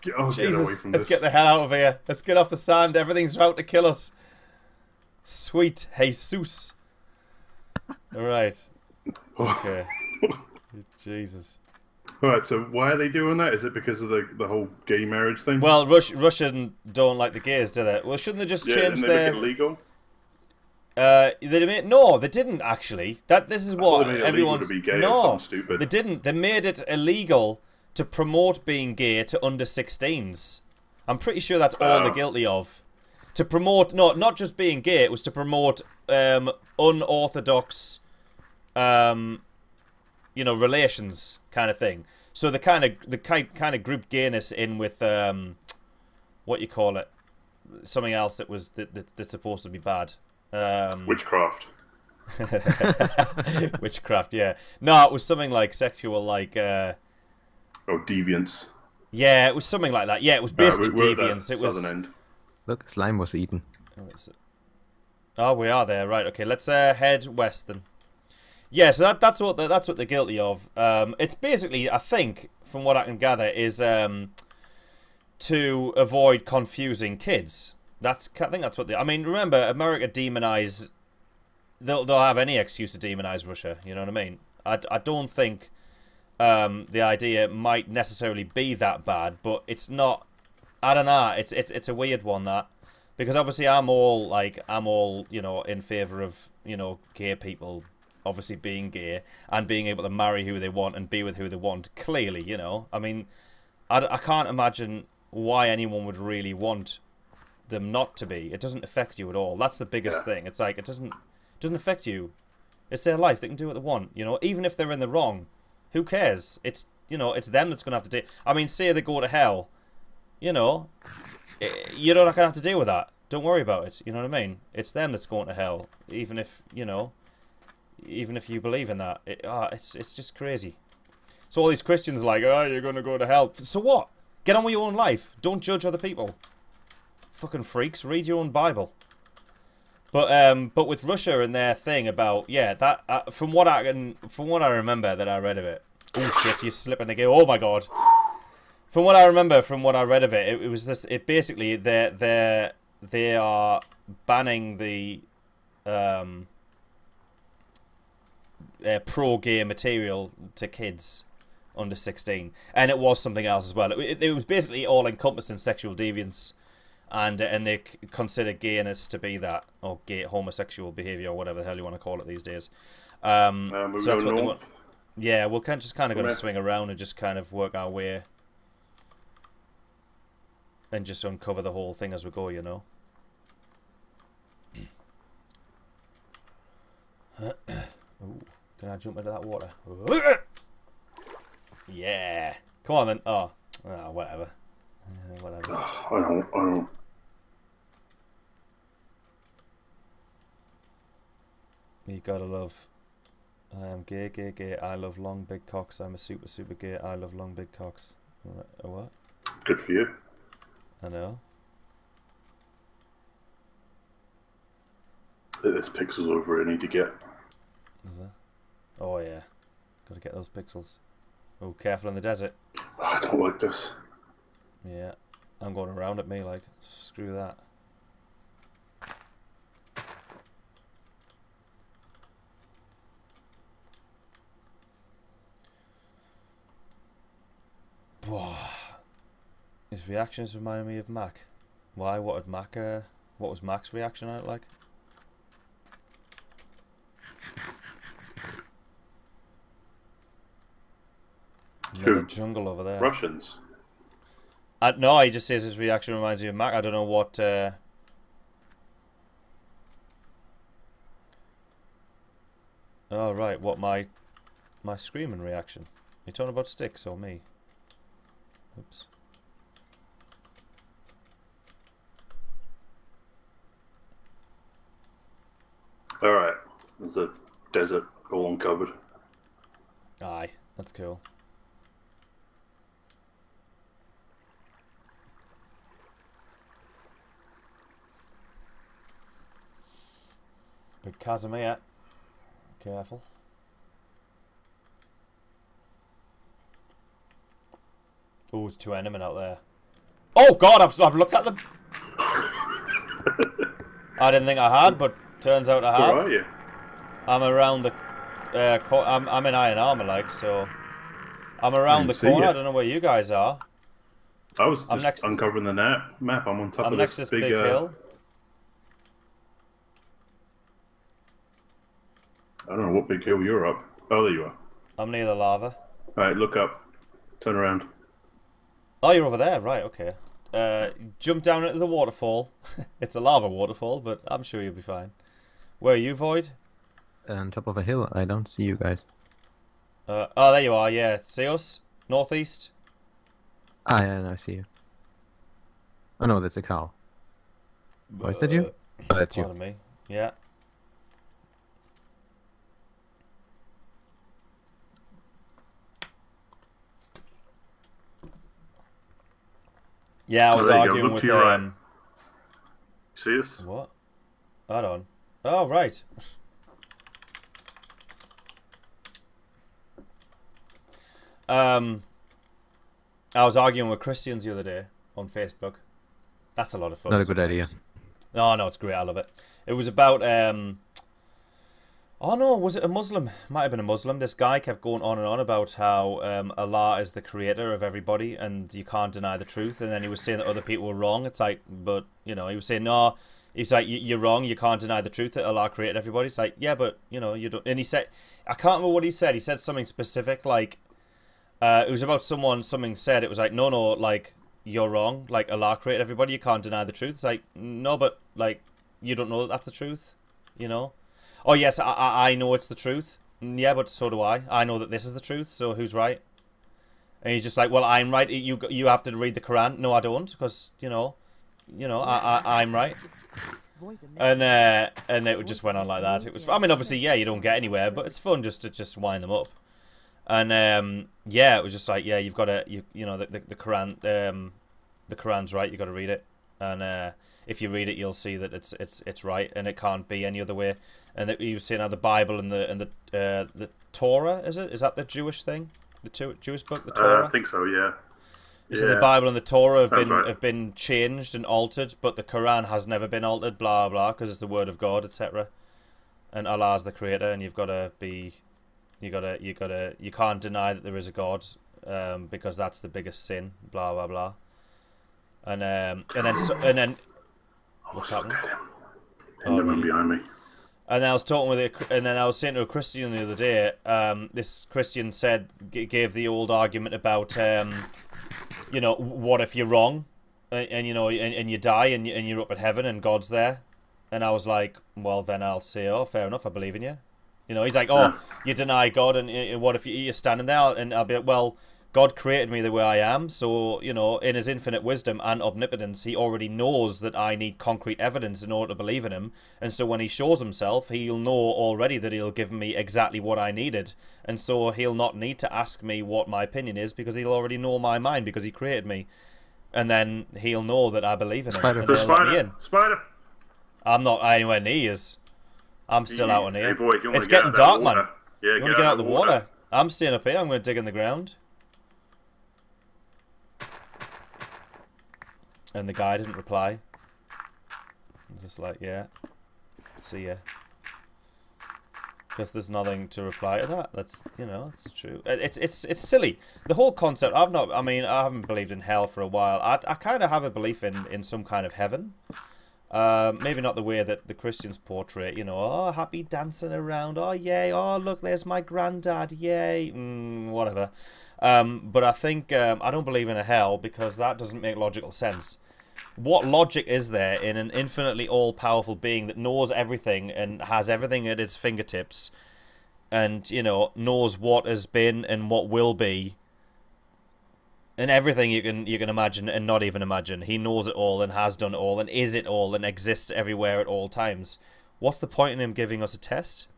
get, oh, get away Jesus, from let's get the hell out of here. Let's get off the sand. Everything's about to kill us. Sweet Jesus. Alright. Okay. Jesus. All right, so why are they doing that? Is it because of the the whole gay marriage thing? Well, Rush, Russian don't like the gays, do they? Well, shouldn't they just yeah, change their... make it legal. Uh, they made no, they didn't actually. That this is what everyone. made it illegal everyone's to be gay or no, stupid. they didn't. They made it illegal to promote being gay to under 16s. I'm pretty sure that's all they're Oh. guilty of. To promote, no, not just being gay. It was to promote um, unorthodox, um, you know, relations kind of thing. So the kind of the kind kind of group gayness in with um, what you call it, something else that was that, that that's supposed to be bad. Um, Witchcraft. witchcraft, yeah. No, it was something like sexual, like uh, Oh, deviance. yeah, it was something like that. Yeah, it was basically we- we're at the deviance. It was. end. Look, slime was eaten. Oh, we are there, right? Okay, let's uh, head west then. Yeah, so that, that's what the, that's what they're guilty of. Um, it's basically, I think, from what I can gather, is um, to avoid confusing kids. That's I think that's what they. I mean, remember, America demonize. They'll they'll have any excuse to demonize Russia. You know what I mean? I, I don't think um, the idea might necessarily be that bad, but it's not. I don't know. It's it's it's a weird one that because obviously I'm all like I'm all you know in favor of you know gay people obviously being gay and being able to marry who they want and be with who they want. Clearly, you know. I mean, I, I can't imagine why anyone would really want them not to be. It doesn't affect you at all. That's the biggest Yeah. thing. It's like it doesn't it doesn't affect you. It's their life. They can do what they want. You know, even if they're in the wrong, who cares? It's you know, it's them that's gonna have to do. I mean, say they go to hell. You know, eh, you're not gonna have to deal with that. Don't worry about it. You know what I mean? It's them that's going to hell, even if you know, even if you believe in that. It, ah, it's it's just crazy. So all these Christians are like, oh, you're gonna go to hell. So what? Get on with your own life. Don't judge other people. Fucking freaks. Read your own Bible. But um, but with Russia and their thing about yeah that uh, from what I can from what I remember that I read of it. Oh shit! You're slipping again. Oh my god. From what I remember, from what I read of it, it, it was this. It basically they they they are banning the um, uh, pro gay material to kids under sixteen, and it was something else as well. It, it was basically all encompassing sexual deviance, and and they consider gayness to be that or gay homosexual behavior or whatever the hell you want to call it these days. Um, Um, so that's what north. Yeah, we're kind of just kind of got to swing around and just kind of work our way and just uncover the whole thing as we go, you know. Ooh, can I jump into that water? Yeah. Come on then. Oh, ah, whatever. Whatever. I don't. I don't. You gotta love. I am gay, gay, gay. I love long, big cocks. I'm a super, super gay. I love long, big cocks. What? a what? Good for you. I know. There's pixels over I need to get. Is there? Oh yeah. Gotta get those pixels. Oh, careful in the desert. Oh, I don't like this. Yeah. I'm going around at me like, screw that. Bwah. His reactions remind me of Mack. Why? What had Mack? Uh, what was Mack's reaction on it like? Another Who? jungle over there. Russians. Uh, no, he just says his reaction reminds me of Mack. I don't know what. Uh... Oh right, what my my screaming reaction? You talking about sticks or me? Oops. All right. There's a desert all uncovered. Aye, that's cool. Big Casimir. Careful. Oh, there's two endermen out there. Oh god, I've, I've looked at them. I didn't think I had, but turns out I have. Where are you? I'm around the. Uh, I'm I'm in iron armor, like so. I'm around the corner. you. I don't know where you guys are. I was I'm next- uncovering the nap map. I'm on top I'm of next this this big, big uh, hill. I don't know what big hill you're up. Oh, there you are. I'm near the lava. All right, look up. Turn around. Oh, you're over there, right? Okay. Uh, jump down into the waterfall. it's a lava waterfall, but I'm sure you'll be fine. Where are you, Void? On top of a hill, I don't see you guys. Uh, oh, there you are. Yeah, see us? Northeast. Ah, yeah, no, I see you. Oh no, that's a cow. Oh, is that you? Oh, that's you. Pardon me. Yeah. Yeah, I Oh, was there you go. arguing Look with to your right. um. See us? What? Hold on. Oh right. um, I was arguing with Christians the other day on Facebook. That's a lot of fun. Not a good idea. No, no, it's great. I love it. It was about um. Oh no, was it a Muslim? Might have been a Muslim. This guy kept going on and on about how um, Allah is the creator of everybody, and you can't deny the truth. And then he was saying that other people were wrong. It's like, but you know, he was saying no. He's like, "You- you're wrong. You can't deny the truth that Allah created everybody. It's like, yeah, but you know, you don't. And he said, I can't remember what he said. He said something specific, like, uh, it was about someone. Something said it was like, no, no, like you're wrong. Like Allah created everybody. You can't deny the truth. It's like, no, but like you don't know that that's the truth. You know. Oh yes, I I, I know it's the truth. "Mm, Yeah, but so do I. I know that this is the truth. So who's right? And he's just like, well, I'm right. You you have to read the Quran. No, I don't, because you know, you know, I, I I'm right. And uh, and it just went on like that. It was. I mean, obviously, yeah, you don't get anywhere, but it's fun just to just wind them up. And um, yeah, it was just like, yeah, you've got to, you you know, the the, the Quran, um, the Quran's right. You have got to read it, and uh, if you read it, you'll see that it's it's it's right, and it can't be any other way. And that was saying how the Bible and the and the uh, the Torah is it? Is that the Jewish thing? The Jew- Jewish book, the Torah. Uh, I think so. Yeah. Is said the Bible and the Torah have Sounds been right. have been changed and altered, but the Quran has never been altered. Blah blah, because it's the word of God, etc. And Allah's the creator, and you've got to be, you gotta, you gotta, you can't deny that there is a God, um, because that's the biggest sin. Blah blah blah. And um, and then so, and then what's happening? In the room behind me. And I was talking with a, and then I was saying to a Christian the other day. Um, this Christian said g- gave the old argument about, um, you know, what if you're wrong, and, and you know, and, and you die, and, you, and you're up at heaven, and God's there, and I was like, well, then I'll say, oh, fair enough, I believe in you. You know, he's like, oh, you deny God, and uh, what if you- you're standing there, and I'll be like, well. God created me the way I am, so you know, in His infinite wisdom and omnipotence, He already knows that I need concrete evidence in order to believe in Him. And so, when He shows Himself, He'll know already that He'll give me exactly what I needed, and so He'll not need to ask me what my opinion is because He'll already know my mind because He created me. And then He'll know that I believe in Him, Spider. and The He'll let me in. spider. Spider. I'm not anywhere near Years. I'm still out on Hey, here. Void, you wanna it's get getting out of that dark, water? man. Yeah, You want to get out of the water? I'm staying up here. I'm going to dig in the ground. And the guy didn't reply. I was just like, yeah. See ya. Because there's nothing to reply to that. That's you know, it's true. It- It's it's it's silly. The whole concept. I've not. I mean, I haven't believed in hell for a while. I I kind of have a belief in in some kind of heaven. Um, maybe not the way that the Christians portray you know, oh, happy dancing around, oh, yay, oh, look, there's my granddad, yay, mm, whatever. Um, but I think, um, I don't believe in a hell because that doesn't make logical sense. What logic is there in an infinitely all powerful being that knows everything and has everything at its fingertips and, you know, knows what has been and what will be? and everything you can you can imagine and not even imagine. He knows it all and has done it all and is it all and exists everywhere at all times. What's the point in him giving us a test?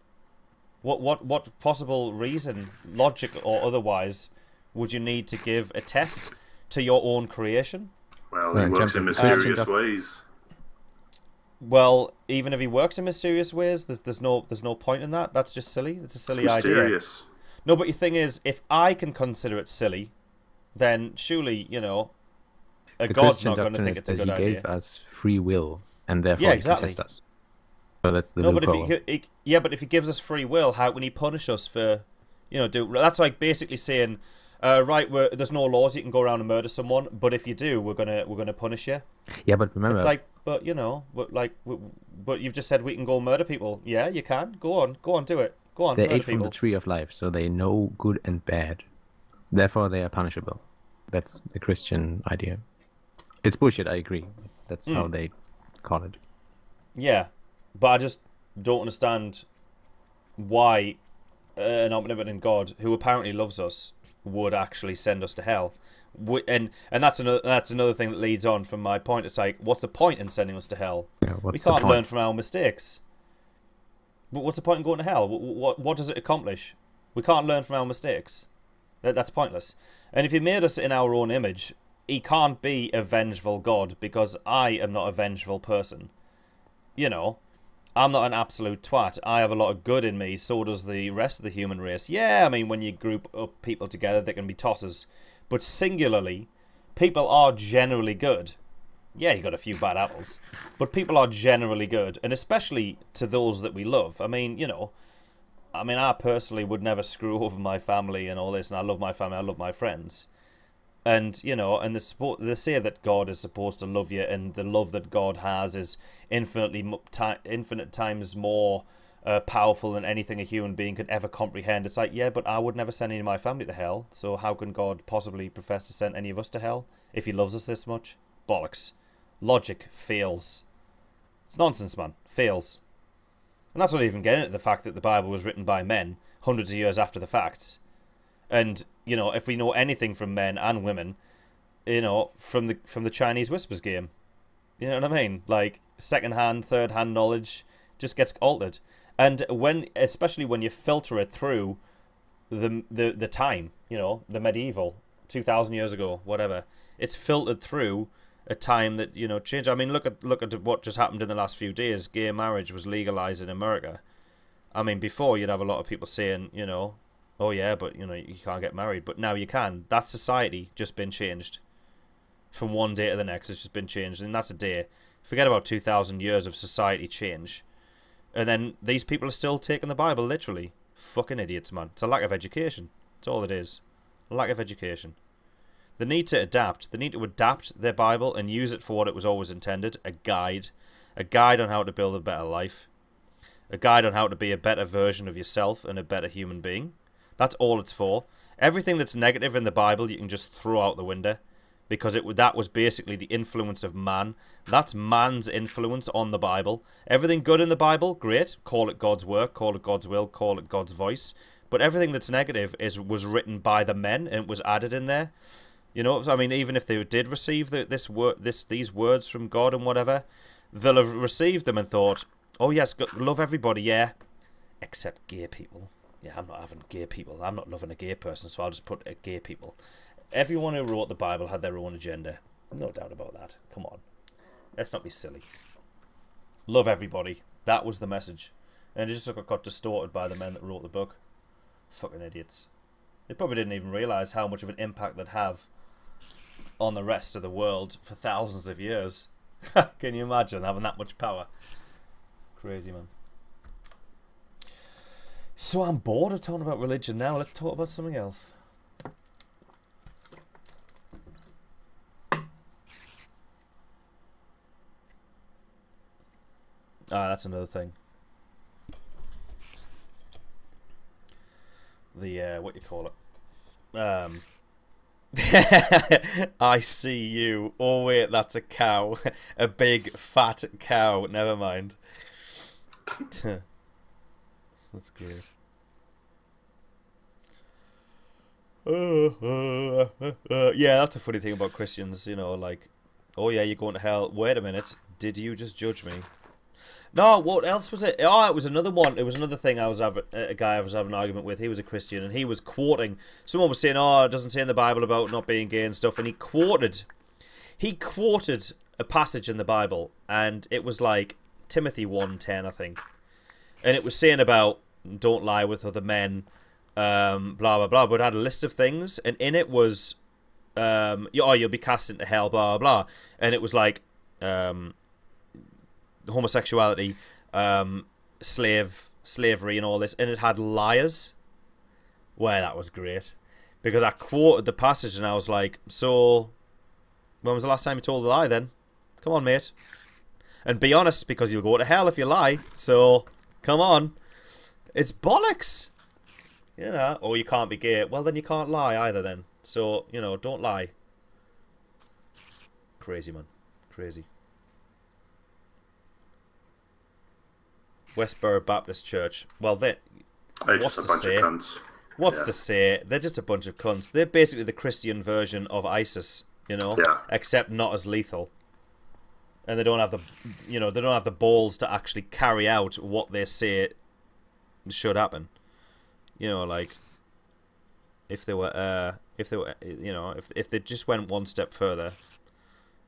What what what possible reason, logic or otherwise, would you need to give a test to your own creation? Well, Well, he in works in mysterious Christian ways. Well, even if he works in mysterious ways, there's there's no there's no point in that. That's just silly. It's a silly It's idea. No, but the thing is, if I can consider it silly, then surely you know, a The god's Christian not going to think it's a that good he idea. gave us free will, and therefore Yeah, he exactly. can test us. So that's the No, but if he, he, yeah, but if he gives us free will, how can he punish us for, you know, do that's like basically saying, uh, right, we're, there's no laws, you can go around and murder someone, but if you do, we're gonna we're gonna punish you. Yeah, but remember, It's like, but you know, but like, but you've just said we can go murder people. Yeah, you can. Go on, go on, do it. Go on, they ate from people. the tree of life, so they know good and bad. Therefore, they are punishable. That's the Christian idea. It's bullshit. I agree. That's how Hmm. they call it. Yeah, but I just don't understand why an omnipotent God, who apparently loves us, would actually send us to hell. Wi- And and that's another that's another thing that leads on from my point. It's like, what's the point in sending us to hell? Yeah, we can't learn from our mistakes. But what's the point in going to hell? What, what what does it accomplish? We can't learn from our mistakes. That, that's pointless. And if he made us in our own image, he can't be a vengeful God because I am not a vengeful person. You know, I'm not an absolute twat. I have a lot of good in me. So does the rest of the human race. Yeah, I mean, when you group up people together, they can be tossers. But singularly, people are generally good. Yeah, you got a few bad apples, but people are generally good, and especially to those that we love. I mean, you know, I mean, I personally would never screw over my family and all this, and I love my family, I love my friends, and you know, and the they say that God is supposed to love you, and the love that God has is infinitely, infinite times more uh, powerful than anything a human being could ever comprehend. It's like, yeah, but I would never send any of my family to hell, so how can God possibly profess to send any of us to hell if He loves us this much? Bollocks. Logic fails. It's nonsense, man. Fails. And that's not even getting at the fact that the Bible was written by men hundreds of years after the facts. And, you know, if we know anything from men and women, you know, from the from the Chinese Whispers game. You know what I mean? Like second hand, third hand knowledge just gets altered. And when especially when you filter it through the the the time, you know, the medieval, two thousand years ago, whatever. It's filtered through a time that you know changed. I mean, look at look at what just happened in the last few days. Gay marriage was legalized in America. I mean, before you'd have a lot of people saying, you know, oh yeah, but you know you can't get married, but now you can. That society just been changed from one day to the next. It's just been changed, and that's a day. Forget about two thousand years of society change, and then these people are still taking the Bible literally. Fucking idiots, man. It's a lack of education. That's all it is. Lack of education. They need to adapt. They need to adapt their Bible and use it for what it was always intended a guide. A guide on how to build a better life. A guide on how to be a better version of yourself and a better human being. That's all it's for. Everything that's negative in the Bible, you can just throw out the window because it that was basically the influence of man. That's man's influence on the Bible. Everything good in the Bible, great. Call it God's work, call it God's will, call it God's voice. But everything that's negative is was written by the men and was added in there. You know, I mean, even if they did receive the, this word, this these words from God and whatever, they'll have received them and thought, "Oh yes, love everybody, yeah, except gay people." Yeah, I'm not having gay people. I'm not loving a gay person, so I'll just put uh, gay people. Everyone who wrote the Bible had their own agenda. No doubt about that. Come on, let's not be silly. Love everybody. That was the message, and it just got- distorted by the men that wrote the book. Fucking idiots. They probably didn't even realize how much of an impact they'd have on the rest of the world for thousands of years. Can you imagine having that much power? Crazy, man. So I'm bored of talking about religion now. Let's talk about something else. Ah, that's another thing. The uh, what you call it? Um, I see you. Oh wait, that's a cow, a big fat cow. Never mind. that's great. yeah, that's a funny thing about Christians. You know, like, oh yeah, you're going to hell. Wait a minute, did you just judge me? No, what else was it? Oh, it was another one. It was another thing I was having a guy I was having an argument with. He was a Christian and he was quoting. Someone was saying, "Oh, it doesn't say in the Bible about not being gay and stuff," and he quoted. He quoted a passage in the Bible, and it was like Timothy one ten, I think, and it was saying about don't lie with other men, um, blah blah blah. But it had a list of things, and in it was, um, oh, you'll be cast into hell, blah blah, blah. and it was like, um, homosexuality, um, slave slavery, and all this, and it had liars. Well, that was great because I quoted the passage and I was like, "So, when was the last time you told a lie? Then, come on, mate, and be honest because you'll go to hell if you lie. So, come on, it's bollocks." You know, or you can't be gay. Well, then you can't lie either. Then, so you know, don't lie. Crazy man, crazy. Westboro Baptist Church. Well, they They're What's just a to bunch say? of cunts. what's Yeah. to say? They're just a bunch of cunts. They're basically the Christian version of ISIS, you know, Yeah. except not as lethal. And they don't have the, you know, they don't have the balls to actually carry out what they say should happen. You know, like if they were, uh, if they were, you know, if if they just went one step further,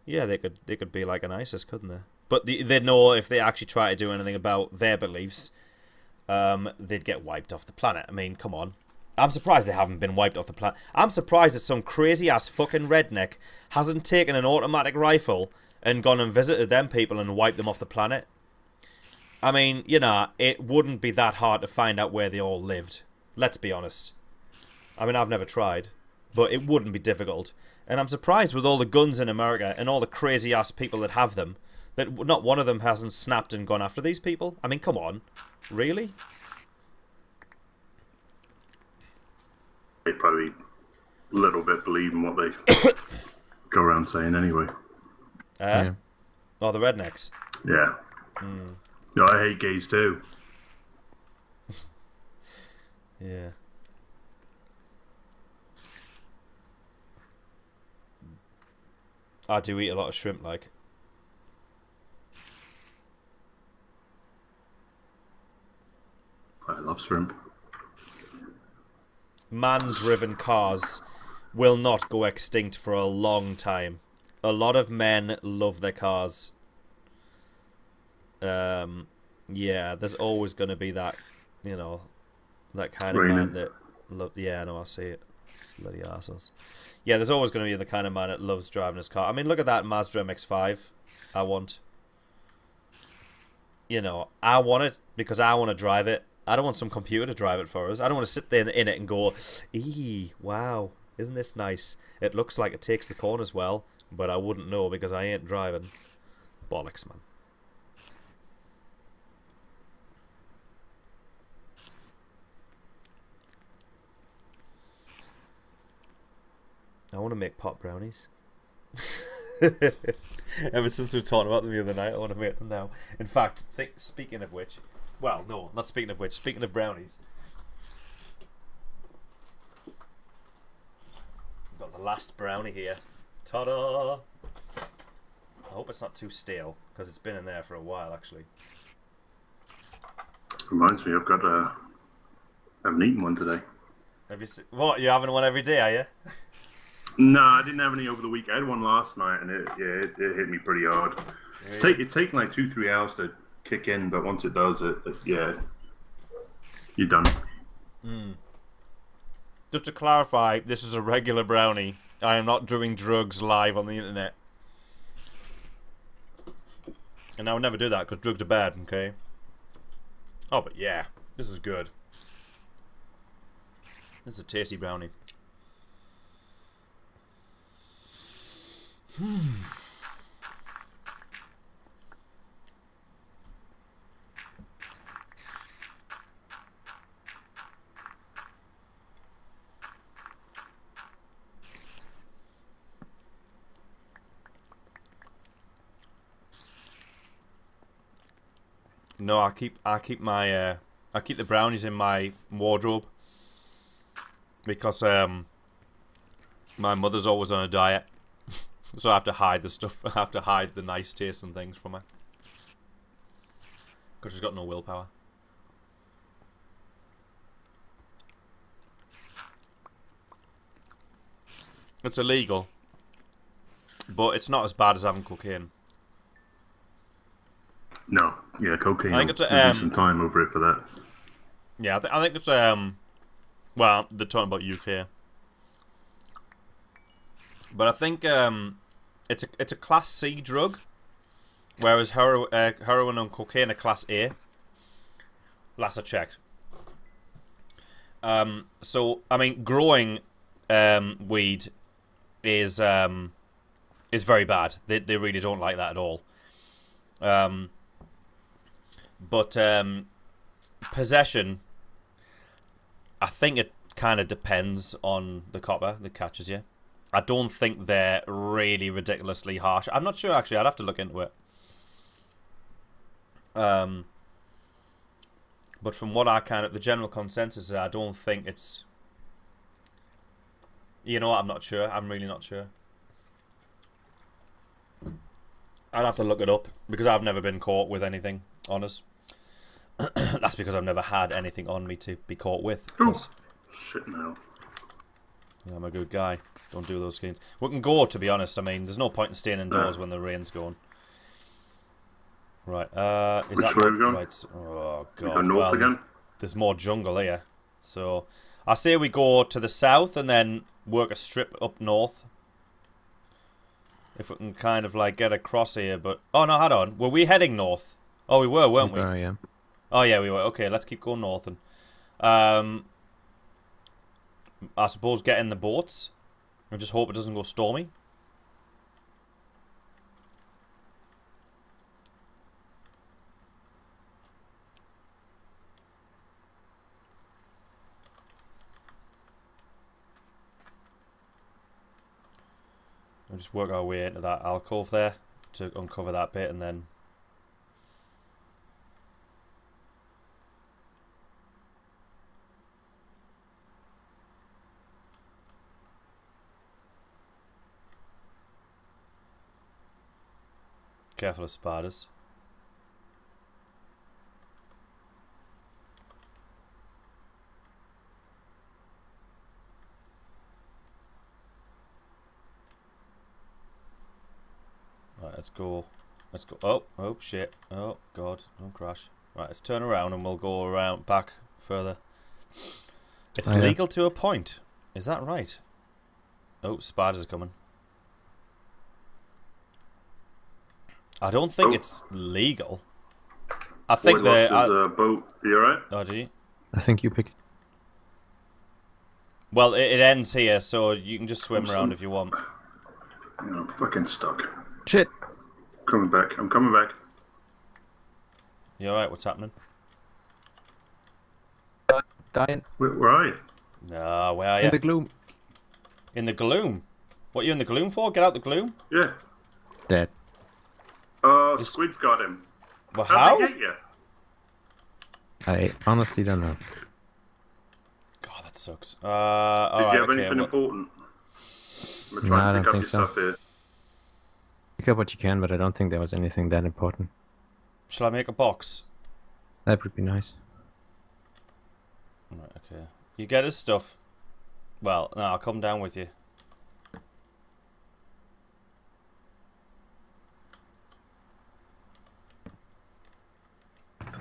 yeah, they could they could be like an ISIS, couldn't they? But the, they know if they actually try to do anything about their beliefs, um, they'd get wiped off the planet. I mean, come on. I'm surprised they haven't been wiped off the planet. I'm surprised that some crazy ass fucking redneck hasn't taken an automatic rifle and gone and visited them people and wiped them off the planet. I mean, you know, it wouldn't be that hard to find out where they all lived. Let's be honest. I mean, I've never tried, but it wouldn't be difficult. And I'm surprised with all the guns in America and all the crazy ass people that have them, that not one of them hasn't snapped and gone after these people. I mean, come on. Really? They probably a little bit believe in what they go around saying anyway. Uh, Yeah. Oh, the rednecks. Yeah. No, I hate gays too. Yeah. I do eat a lot of shrimp, like. I love shrimp. Man-driven cars will not go extinct for a long time. A lot of men love their cars. Um, yeah, there's always going to be that, you know, that kind of man that love. Yeah, I know, I see it. Bloody assholes. Yeah, there's always going to be the kind of man that loves driving his car. I mean, look at that Mazda MX-5. I want. You know, I want it because I want to drive it. I don't want some computer to drive it for us. I don't want to sit there in it and go, "Ee, wow, isn't this nice? It looks like it takes the corners well, but I wouldn't know because I ain't driving." Bollocks, man. I want to make pot brownies. Ever since we were talking about them the other night, I want to make them now. In fact, speaking of which, well, no, not speaking of which, speaking of brownies, got the last brownie here. Ta-da! I hope it's not too stale because it's been in there for a while, actually. Reminds me, I've got uh, a. I haven't eaten one today. Have you se- what? You having one every day, are you? No, I didn't have any over the week. I had one last night, and it yeah, it, it hit me pretty hard. It's, take, it's taking like two, three hours to kick in, but once it does, it, it yeah, you're done. Hmm. Just to clarify, this is a regular brownie. I am not doing drugs live on the internet. And I would never do that because drugs are bad, okay? Oh, but yeah, this is good. This is a tasty brownie. Hmm. No, I keep I keep my uh, I keep the brownies in my wardrobe because um my mother's always on a diet, so I have to hide the stuff. I have to hide the nice taste and things from her because she's got no willpower. It's illegal, but it's not as bad as having cocaine. No, yeah, cocaine. I think it's a, um, some time over it for that. Yeah, I, th- I think it's um, well, they're talking about UK, but I think um, it's a it's a class C drug, whereas hero- uh, heroin and cocaine are class A. Last I checked. Um, so I mean, growing um weed is um is very bad. They they really don't like that at all. Um, but um, possession I think it kind of depends on the copper that catches you. I don't think they're really ridiculously harsh. I'm not sure actually. I'd have to look into it. Um, but from what I kind of the general consensus is, I don't think it's. You know, what, I'm not sure. I'm really not sure. I'd have to look it up because I've never been caught with anything on us. That's because I've never had anything on me to be caught with. 'cause Shit now. yeah, I'm a good guy. Don't do those schemes. We can go, to be honest. I mean, there's no point in staying indoors when the rain's going. Right, uh, is Which that way are we going? right? s- Oh We go god. north well, again. there's more jungle here. So, I say we go to the south and then work a strip up north. If we can kind of like get across here, but oh no, hold on. Were we heading north? Oh, we were, weren't we? Uh, yeah. Oh yeah, we were. Okay, let's keep going north and um I suppose get in the boats and just hope it doesn't go stormy. We'll just work our way into that alcove there to uncover that bit and then Careful of spiders. Right, let's go. Let's go. Oh, oh, shit. Oh, God. Don't crash. Right, let's turn around and we'll go around back further. It's Oh, yeah. legal to a point. Is that right? Oh, spiders are coming. I don't think Oh. it's legal. I think Boy the. lost his I- uh, boat. You alright? oh, do you? I think you picked. Well, it, it ends here, so you can just swim Awesome. around if you want. You know, I'm fucking stuck. Shit! Coming back. I'm coming back. You alright? What's happening? Dying Where, where are you? No, where are you? in the gloom. In the gloom. What are you in the gloom for? Get out the gloom. Yeah. Dead. Uh, Squid's got him. Well, How'd how? they get you? I honestly don't know. God, that sucks. Uh, Did right, you have okay. anything well- important? I'm No, I don't pick up think so. Pick up what you can, but I don't think there was anything that important. Shall I make a box? That would be nice. Right, okay. You get his stuff. Well, no, I'll come down with you.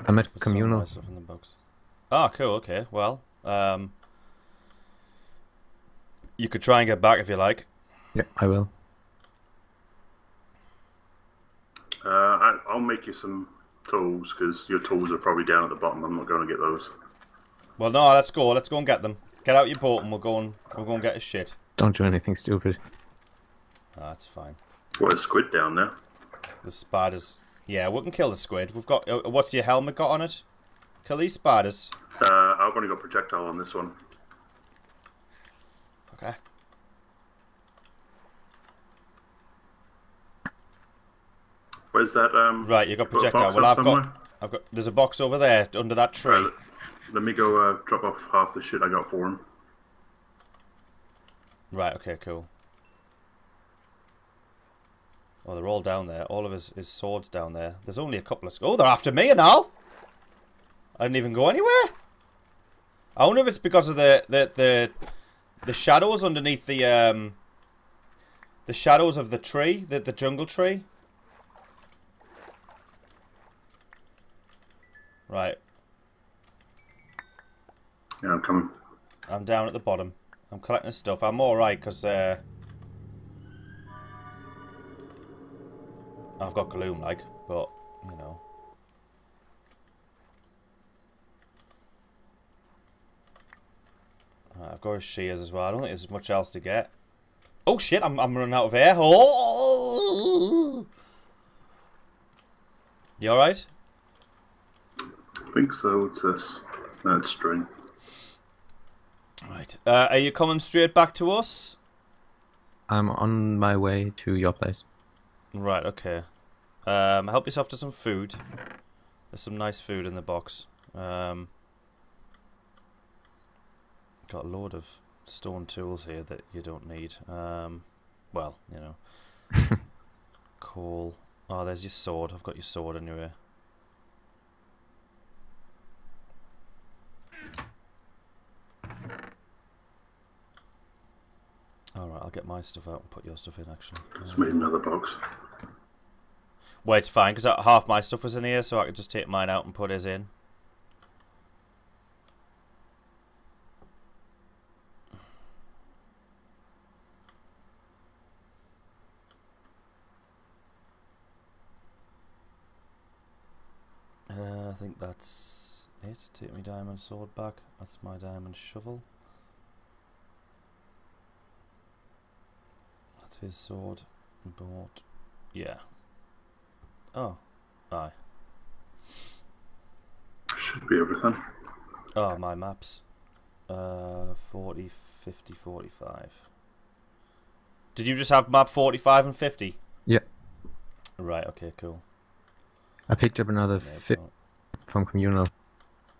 I'm at Put some of communal. my stuff in the box. Ah, cool. Okay. Well, um, you could try and get back if you like. Yeah, I will. Uh, I, I'll make you some tools because your tools are probably down at the bottom. I'm not going to get those. Well, no, let's go. Let's go and get them. Get out your boat and we'll go and we'll go and get a shit. Don't do anything stupid. Ah, that's fine. What is squid down there? The spiders. Yeah, we can kill the squid. We've got. Uh, what's your helmet got on it? Kill these spiders. Uh, I've only got projectile on this one. Okay. Where's that? Um, Right, you got projectile. Well, I've got. I've got. There's a box over there under that tree. Right, let me go uh, drop off half the shit I got for him. Right. Okay. Cool. Oh, they're all down there. All of his, his swords down there. There's only a couple of... Oh, they're after me and all. I didn't even go anywhere. I wonder if it's because of the the the, the shadows underneath the um the shadows of the tree, the the jungle tree. Right, Yeah, I'm coming. I'm down at the bottom. I'm collecting stuff. I'm all right because uh, I've got gloom, like, but you know. Right, I've got his shears as well. I don't think there's much else to get. Oh shit! I'm I'm running out of air. Oh! You all right? I think so. it's this? That's string. Right. Uh, are you coming straight back to us? I'm on my way to your place. Right, okay. Um, help yourself to some food. There's some nice food in the box. Um, got a load of stone tools here that you don't need. Um, well, you know. cool. Oh, there's your sword. I've got your sword anyway. Alright, I'll get my stuff out and put your stuff in actually. Just made another box. Well, it's fine because half my stuff was in here, so I could just take mine out and put his in. Uh, I think that's it. Take my diamond sword back. That's my diamond shovel. That's his sword. Bought. Yeah. Oh. Aye. Should be everything. Oh, my maps. Uh, 40, 50, 45. Did you just have map 45 and 50? Yeah. Right, okay, cool. I picked up another Yeah, fi- cool. from communal,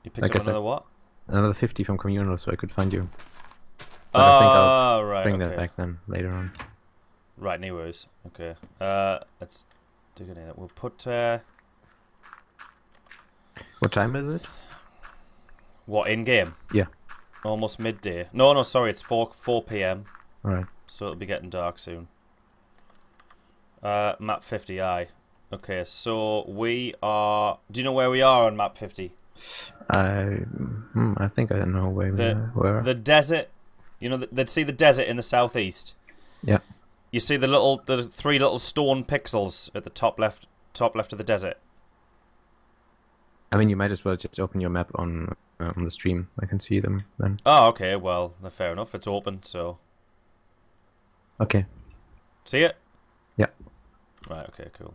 You I picked up I- another what? another 50 from communal, so I could find you. But I think I'll Oh, right, Bring okay. that back then later on. Right, worries. Okay. Uh, let's dig it in. We'll put, uh, What time is it? what, in-game? Yeah. Almost midday. No, no, sorry, it's 4, 4 p.m. Right. So it'll be getting dark soon. Uh, map 50i. Okay, so we are... Do you know where we are on map 50? I hmm, I think I don't know where we are. Where? The desert... You know, they'd see the desert in the southeast. Yeah. You see the little, the three little stone pixels at the top left, top left of the desert. I mean, you might as well just open your map on uh, on the stream. I can see them then. Oh, okay, well, fair enough. It's open, so... Okay. See it? Yeah. Right, okay, cool.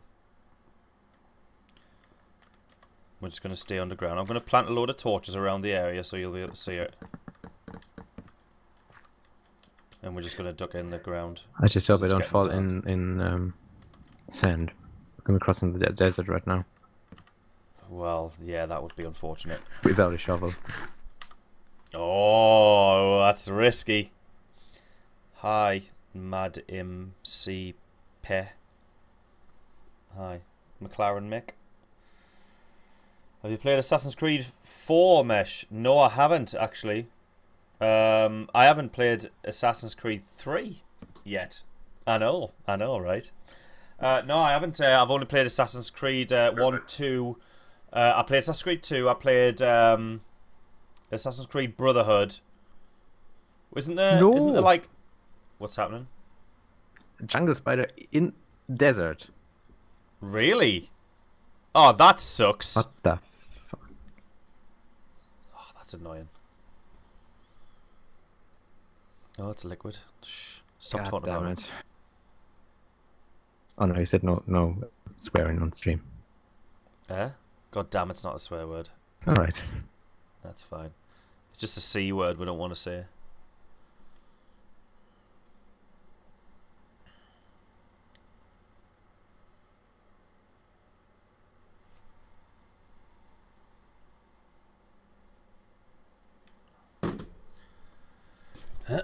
We're just going to stay underground. I'm going to plant a load of torches around the area so you'll be able to see it. And we're just going to duck in the ground. I just hope I don't fall dark. in in um, sand. I'm crossing the desert right now Well, yeah, that would be unfortunate. without a shovel. Oh, that's risky. Hi, Mad MC Pe. Hi, McLaren Mick. Have you played Assassin's Creed 4 Mesh? No, I haven't actually. Um, I haven't played Assassin's Creed 3 yet. I know, I know, right? Uh, no, I haven't. Uh, I've only played Assassin's Creed uh, 1, 2. Uh, I played Assassin's Creed 2. I played um, Assassin's Creed Brotherhood. Isn't there? No. Isn't there like? What's happening? Jungle spider in desert. Really? Oh, that sucks. What the? Fuck? Oh, that's annoying. Oh, it's a liquid. Shh. Stop God talking about it. it. Oh no, you said no, no swearing on stream. Eh? God damn, it's not a swear word. All right. That's fine. It's just a C word we don't want to say.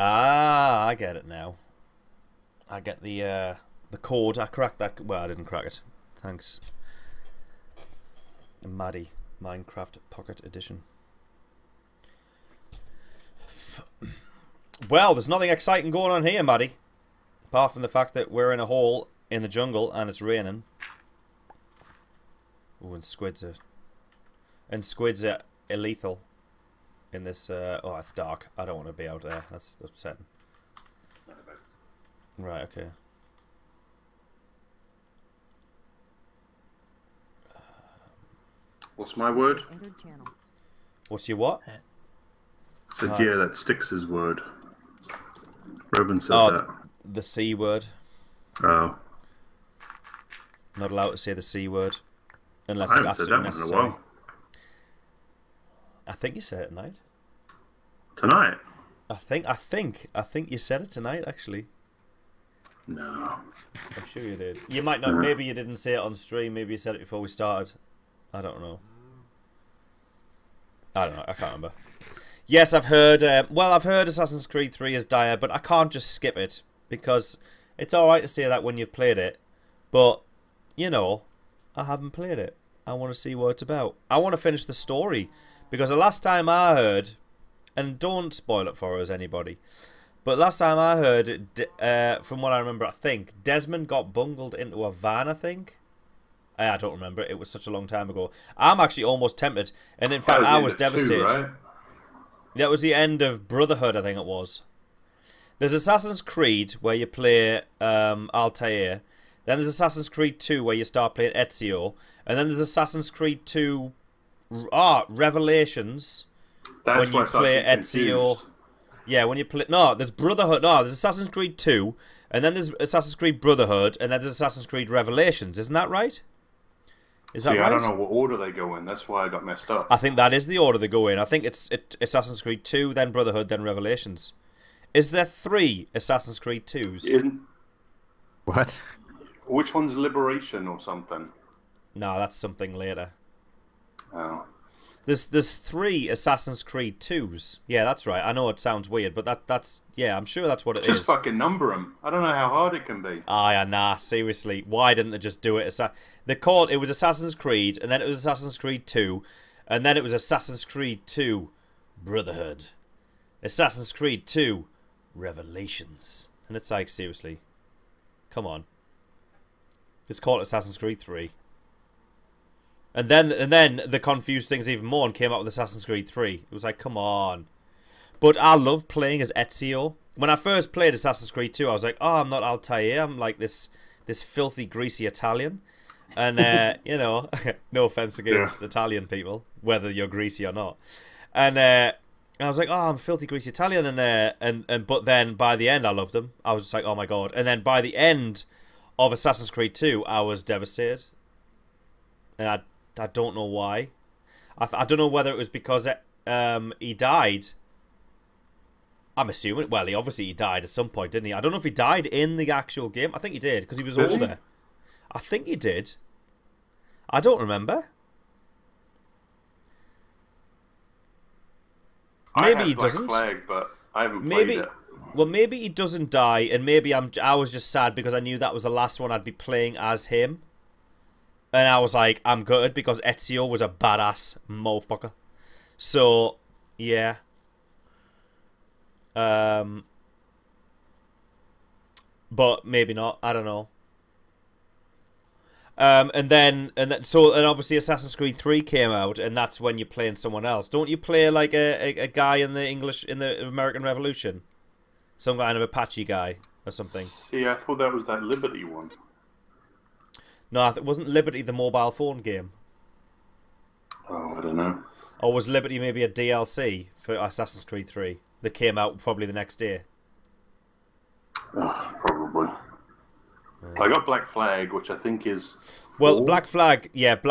Ah, I get it now. I get the uh, the code. I cracked that. Well, I didn't crack it. Thanks. Maddie, Minecraft Pocket Edition. Well, there's nothing exciting going on here, Maddie. Apart from the fact that we're in a hole in the jungle and it's raining. Oh, and squids are... And squids are lethal in this... Uh, oh, it's dark. I don't want to be out there. That's upsetting. Right, okay. What's my word? Entered channel. What's your what? Said, yeah, that sticks his word. Robin said Oh, that. The C word. Oh, Not allowed to say the C word. Unless I it's haven't said absolutely that one in a necessary. while. I think you said it tonight. Tonight? I think, I think, I think you said it tonight, actually. No. I'm sure you did. You might not. Maybe you didn't say it on stream. Maybe you said it before we started. I don't know. I don't know. I can't remember. Yes, I've heard. Uh, well, I've heard Assassin's Creed 3 is dire, but I can't just skip it because it's all right to say that when you've played it, but you know, I haven't played it. I want to see what it's about. I want to finish the story because the last time I heard, and don't spoil it for us, anybody. But last time I heard, uh, from what I remember, I think Desmond got bungled into a van. I think. I I don't remember. It was such a long time ago. I'm actually almost tempted, and in fact, That I was of two, devastated. right? That was the end of Brotherhood, I think it was. There's Assassin's Creed where you play um, Altair. Then there's Assassin's Creed 2 where you start playing Ezio. And then there's Assassin's Creed 2 ah, Revelations. That's when why you play getting Ezio. Yeah, when you play. No, there's Brotherhood. No, there's Assassin's Creed 2. And then there's Assassin's Creed Brotherhood. And then there's Assassin's Creed Revelations. Isn't that right? Is that Yeah, right? I don't know what order they go in. That's why I got messed up. I think that is the order they go in. I think it's it, Assassin's Creed 2, then Brotherhood, then Revelations. Is there three Assassin's Creed 2s? Isn't, What? which one's Liberation or something? No, that's something later. Oh. There's there's three Assassin's Creed 2s. Yeah, that's right. I know it sounds weird, but that that's yeah, I'm sure that's what it is. Just fucking number them. I don't know how hard it can be. Ah, yeah, nah, seriously. Why didn't they just do it? They called it was Assassin's Creed, and then it was Assassin's Creed 2, and then it was Assassin's Creed 2 Brotherhood. Assassin's Creed 2 Revelations. And it's like, seriously. Come on. It's called Assassin's Creed 3. And then and then they confused things even more and came out with Assassin's Creed 3. It was like, come on. But I love playing as Ezio. When I first played Assassin's Creed 2, I was like, oh, I'm not Altair. I'm like this this filthy, greasy Italian. And, uh, you know, no offense against Italian people, whether you're greasy or not. And uh, I was like, oh, I'm filthy, greasy Italian. And, uh, and, and But then by the end, I loved them. I was just like, oh my God. And then by the end of Assassin's Creed 2, I was devastated. And I, I don't know why. I, th- I don't know whether it was because um, he died I'm assuming. Well, he obviously he died at some point, didn't he? I don't know if he died in the actual game. I think he did because he was Did he? older. I think he did. I don't remember. I Maybe he Black doesn't. Flag, but I haven't Maybe. played it. Well, maybe he doesn't die, and maybe I'm. I was just sad because I knew that was the last one I'd be playing as him, and I was like, I'm gutted because Ezio was a badass motherfucker. So, yeah. Um. But maybe not. I don't know. Um, and then and then so and obviously Assassin's Creed Three came out, and that's when you're playing someone else. Don't you play like a, a, a guy in the English in the American Revolution, some kind of Apache guy or something? See, I thought that was that Liberty one. No, it wasn't Liberty the mobile phone game, Oh, I don't know. or was Liberty maybe a DLC for Assassin's Creed Three that came out probably the next day? Oh, probably. I got Black Flag, which I think is. Well. Black Flag, yeah, Black